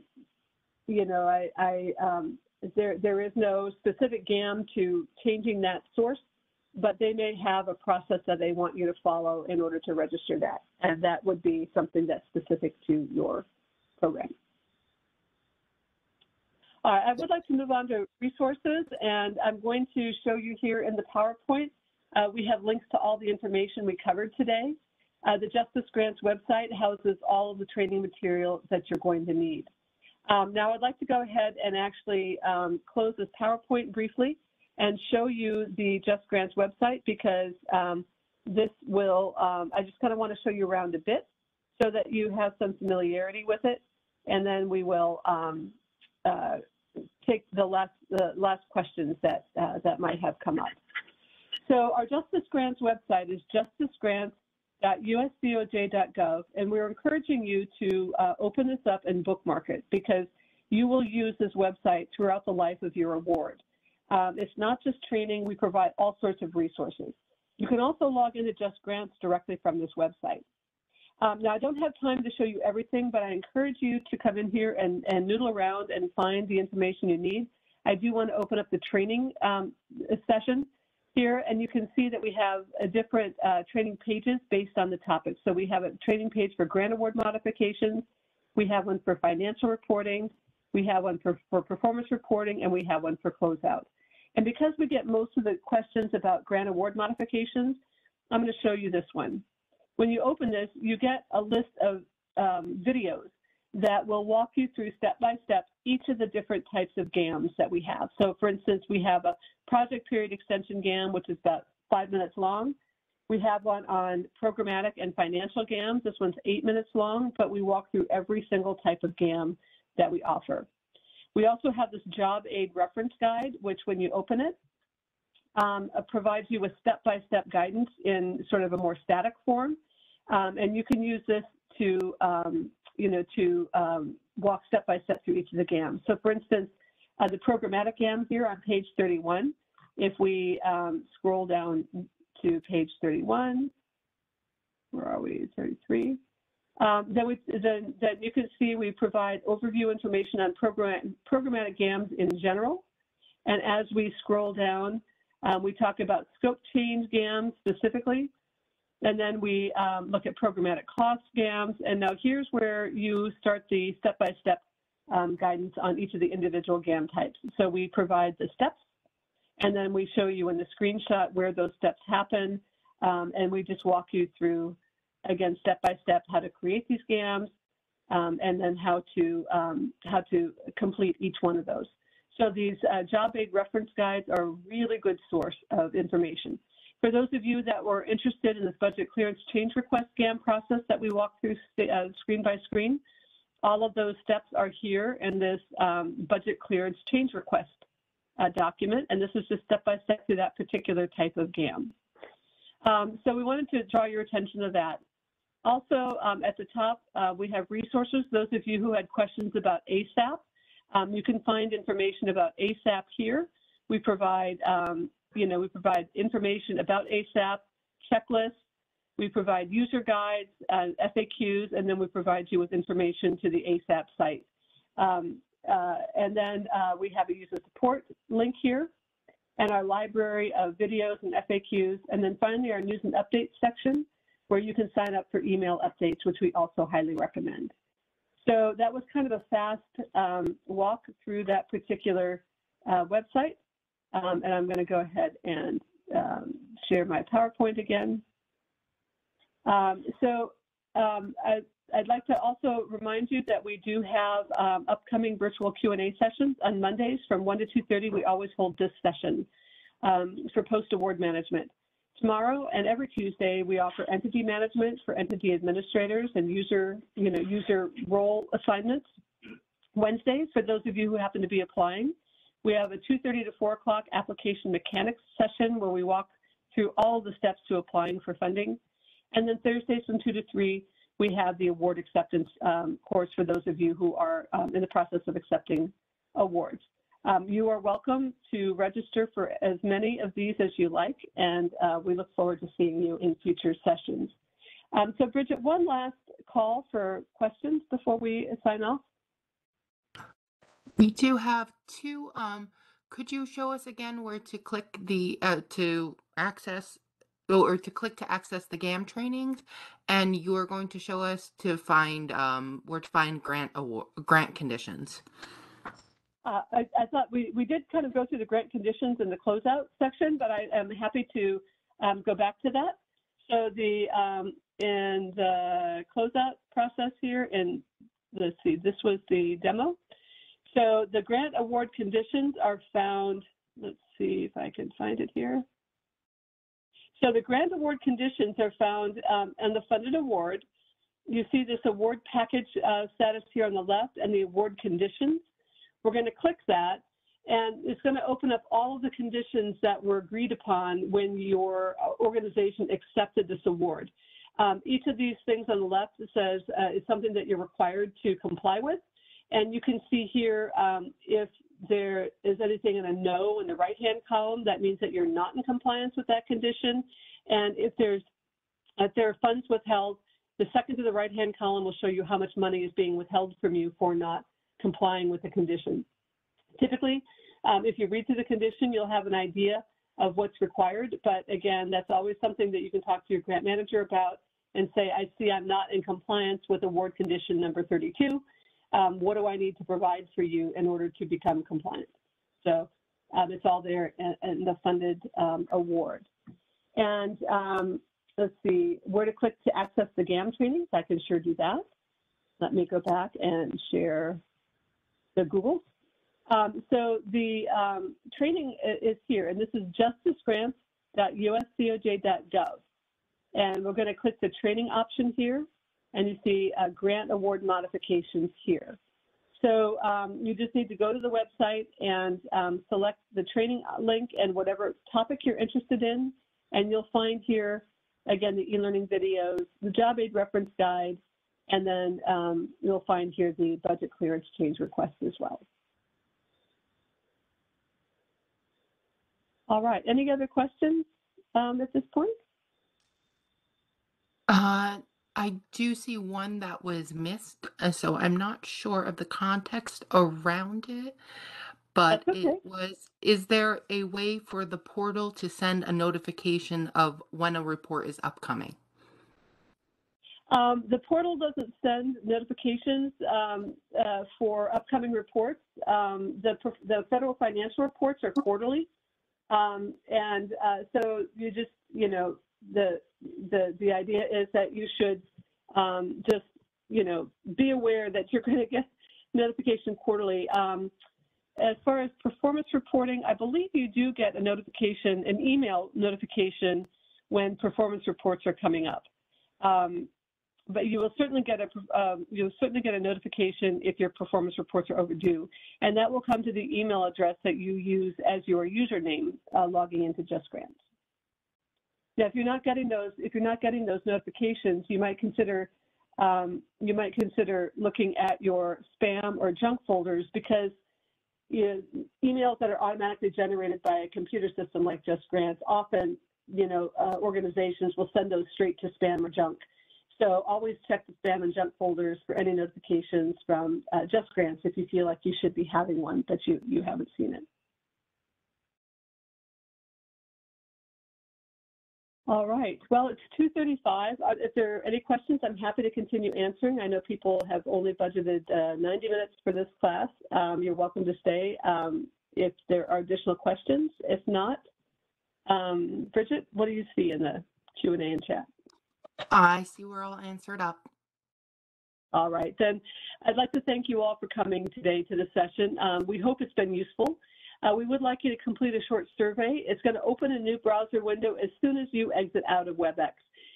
you know, I, I um, there, there is no specific GAM to changing that source, but they may have a process that they want you to follow in order to register that. And that would be something that's specific to your program. All right, I would like to move on to resources, and I'm going to show you here in the PowerPoint. Uh, we have links to all the information we covered today. Uh, the Justice Grants website houses all of the training material that you're going to need. Um, now I'd like to go ahead and actually um, close this PowerPoint briefly and show you the JustGrants website because um, this will, um, I just kind of want to show you around a bit so that you have some familiarity with it. And then we will um, uh, take the last, the last questions that, uh, that might have come up. So our Justice Grants website is justicegrants usdoj.gov, and we're encouraging you to uh, open this up and bookmark it because you will use this website throughout the life of your award. Um, it's not just training, we provide all sorts of resources. You can also log into JustGrants directly from this website. Um, now, I don't have time to show you everything, but I encourage you to come in here and, and noodle around and find the information you need. I do want to open up the training um, session here, and you can see that we have a different uh, training pages based on the topic. So we have a training page for grant award modifications, we have one for financial reporting, we have one for, for performance reporting, and we have one for closeout. And because we get most of the questions about grant award modifications, I'm going to show you this one. When you open this, you get a list of um, videos that will walk you through step by step each of the different types of GAMs that we have. So for instance, we have a project period extension GAM, which is about five minutes long. We have one on programmatic and financial GAMs. This one's eight minutes long, but we walk through every single type of GAM that we offer. We also have this job aid reference guide, which when you open it, um, uh, provides you with step-by-step -step guidance in sort of a more static form. Um, and you can use this to um, you know, to um, walk step by step through each of the GAMs. So for instance, uh, the programmatic GAM here on page 31, if we um, scroll down to page 31, where are we, 33? Um, then, we, then, then you can see we provide overview information on program, programmatic GAMs in general. And as we scroll down, Um, we talk about scope change GAMs specifically. And then we um, look at programmatic cost GAMs. And now here's where you start the step-by-step um, guidance on each of the individual GAM types. So we provide the steps, and then we show you in the screenshot where those steps happen. Um, and we just walk you through, again, step-by-step how to create these GAMs, um, and then how to, um, how to complete each one of those. So these uh, job aid reference guides are a really good source of information. For those of you that were interested in this budget clearance change request GAM process that we walk through uh, screen by screen, all of those steps are here in this um, budget clearance change request uh, document, and this is just step by step through that particular type of GAM. Um, so we wanted to draw your attention to that. Also, um, at the top, uh, we have resources. Those of you who had questions about ASAP, um, you can find information about ASAP here. We provide um, you know, we provide information about ASAP, checklists, we provide user guides, uh, FAQs, and then we provide you with information to the ASAP site. Um, uh, and then uh, we have a user support link here and our library of videos and FAQs. And then finally, our news and updates section where you can sign up for email updates, which we also highly recommend. So that was kind of a fast um, walk through that particular uh, website. Um, and I'm going to go ahead and um, share my PowerPoint again. Um, so um, I, would like to also remind you that we do have um, upcoming virtual Q&A sessions on Mondays from 1 to 2.30. We always hold this session for post-award management. Tomorrow and every Tuesday, we offer entity management for entity administrators and user, you know, user role assignments. Wednesdays, for those of you who happen to be applying, we have a 2.30 to 4 o'clock application mechanics session where we walk through all the steps to applying for funding. And then Thursdays from 2 to 3, we have the award acceptance um, course for those of you who are um, in the process of accepting awards. Um, you are welcome to register for as many of these as you like, and uh, we look forward to seeing you in future sessions. Um, so Bridget, one last call for questions before we sign off. We do have two. Um, could you show us again where to click the uh, to access or to click to access the GAM trainings? And you are going to show us to find um, where to find grant award grant conditions. Uh, I, I, thought we, we did kind of go through the grant conditions in the closeout section, but I am happy to um, go back to that. So the um, in the closeout process here, and let's see, this was the demo. So the grant award conditions are found, let's see if I can find it here. So the grant award conditions are found um, on the funded award. You see this award package uh, status here on the left and the award conditions. We're going to click that and it's going to open up all of the conditions that were agreed upon when your uh, organization accepted this award. Um, each of these things on the left says uh, is something that you're required to comply with. And you can see here um, if there is anything in a no in the right-hand column, that means that you're not in compliance with that condition. And if there's if there are funds withheld, the second to the right-hand column will show you how much money is being withheld from you for not complying with the condition. Typically, um, if you read through the condition, you'll have an idea of what's required. But again, that's always something that you can talk to your grant manager about and say, I see I'm not in compliance with award condition number 32 um, what do I need to provide for you in order to become compliant? So um, it's all there in, in the funded um, award. And um, let's see, where to click to access the GAM trainings, I can sure do that. Let me go back and share the Google. Um, so the um, training is here, and this is justicegrants.usdoj.gov. And we're going to click the training option here and you see uh, grant award modifications here. So um, you just need to go to the website and um, select the training link and whatever topic you're interested in, and you'll find here, again, the e-learning videos, the job aid reference guide, and then um, you'll find here the budget clearance change request as well. All right, any other questions um, at this point? Uh, I do see one that was missed, uh, so I'm not sure of the context around it. but okay. it was, is there a way for the portal to send a notification of when a report is upcoming? Um, the portal doesn't send notifications um, uh, for upcoming reports. Um, the, the federal financial reports are quarterly. Um, and uh, so you just, you know, the, the, the idea is that you should um, just, you know, be aware that you're <laughs> going to get notification quarterly. Um, as far as performance reporting, I believe you do get a notification, an email notification when performance reports are coming up. Um, but you will certainly get a um, you'll certainly get a notification if your performance reports are overdue, and that will come to the email address that you use as your username uh, logging into JustGrants. Now, if you're not getting those, if you're not getting those notifications, you might consider um, you might consider looking at your spam or junk folders because you know, emails that are automatically generated by a computer system like JustGrants often you know uh, organizations will send those straight to spam or junk. So always check the spam and junk folders for any notifications from uh, JustGrants if you feel like you should be having one, but you, you haven't seen it. All right, well, it's 2.35. Uh, if there are any questions, I'm happy to continue answering. I know people have only budgeted uh, 90 minutes for this class. Um, you're welcome to stay um, if there are additional questions. If not, um, Bridget, what do you see in the Q&A and chat? I see we're all answered up. All right, then I'd like to thank you all for coming today to the session. Um, we hope it's been useful. Uh, we would like you to complete a short survey. It's going to open a new browser window as soon as you exit out of WebEx.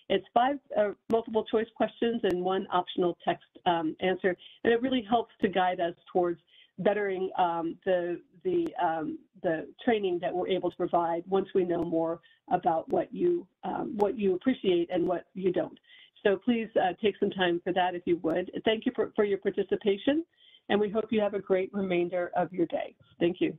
It's five uh, multiple choice questions and one optional text um, answer, and it really helps to guide us towards bettering um, the the um, the training that we're able to provide once we know more about what you um, what you appreciate and what you don't. So please uh, take some time for that if you would. Thank you for, for your participation, and we hope you have a great remainder of your day. Thank you.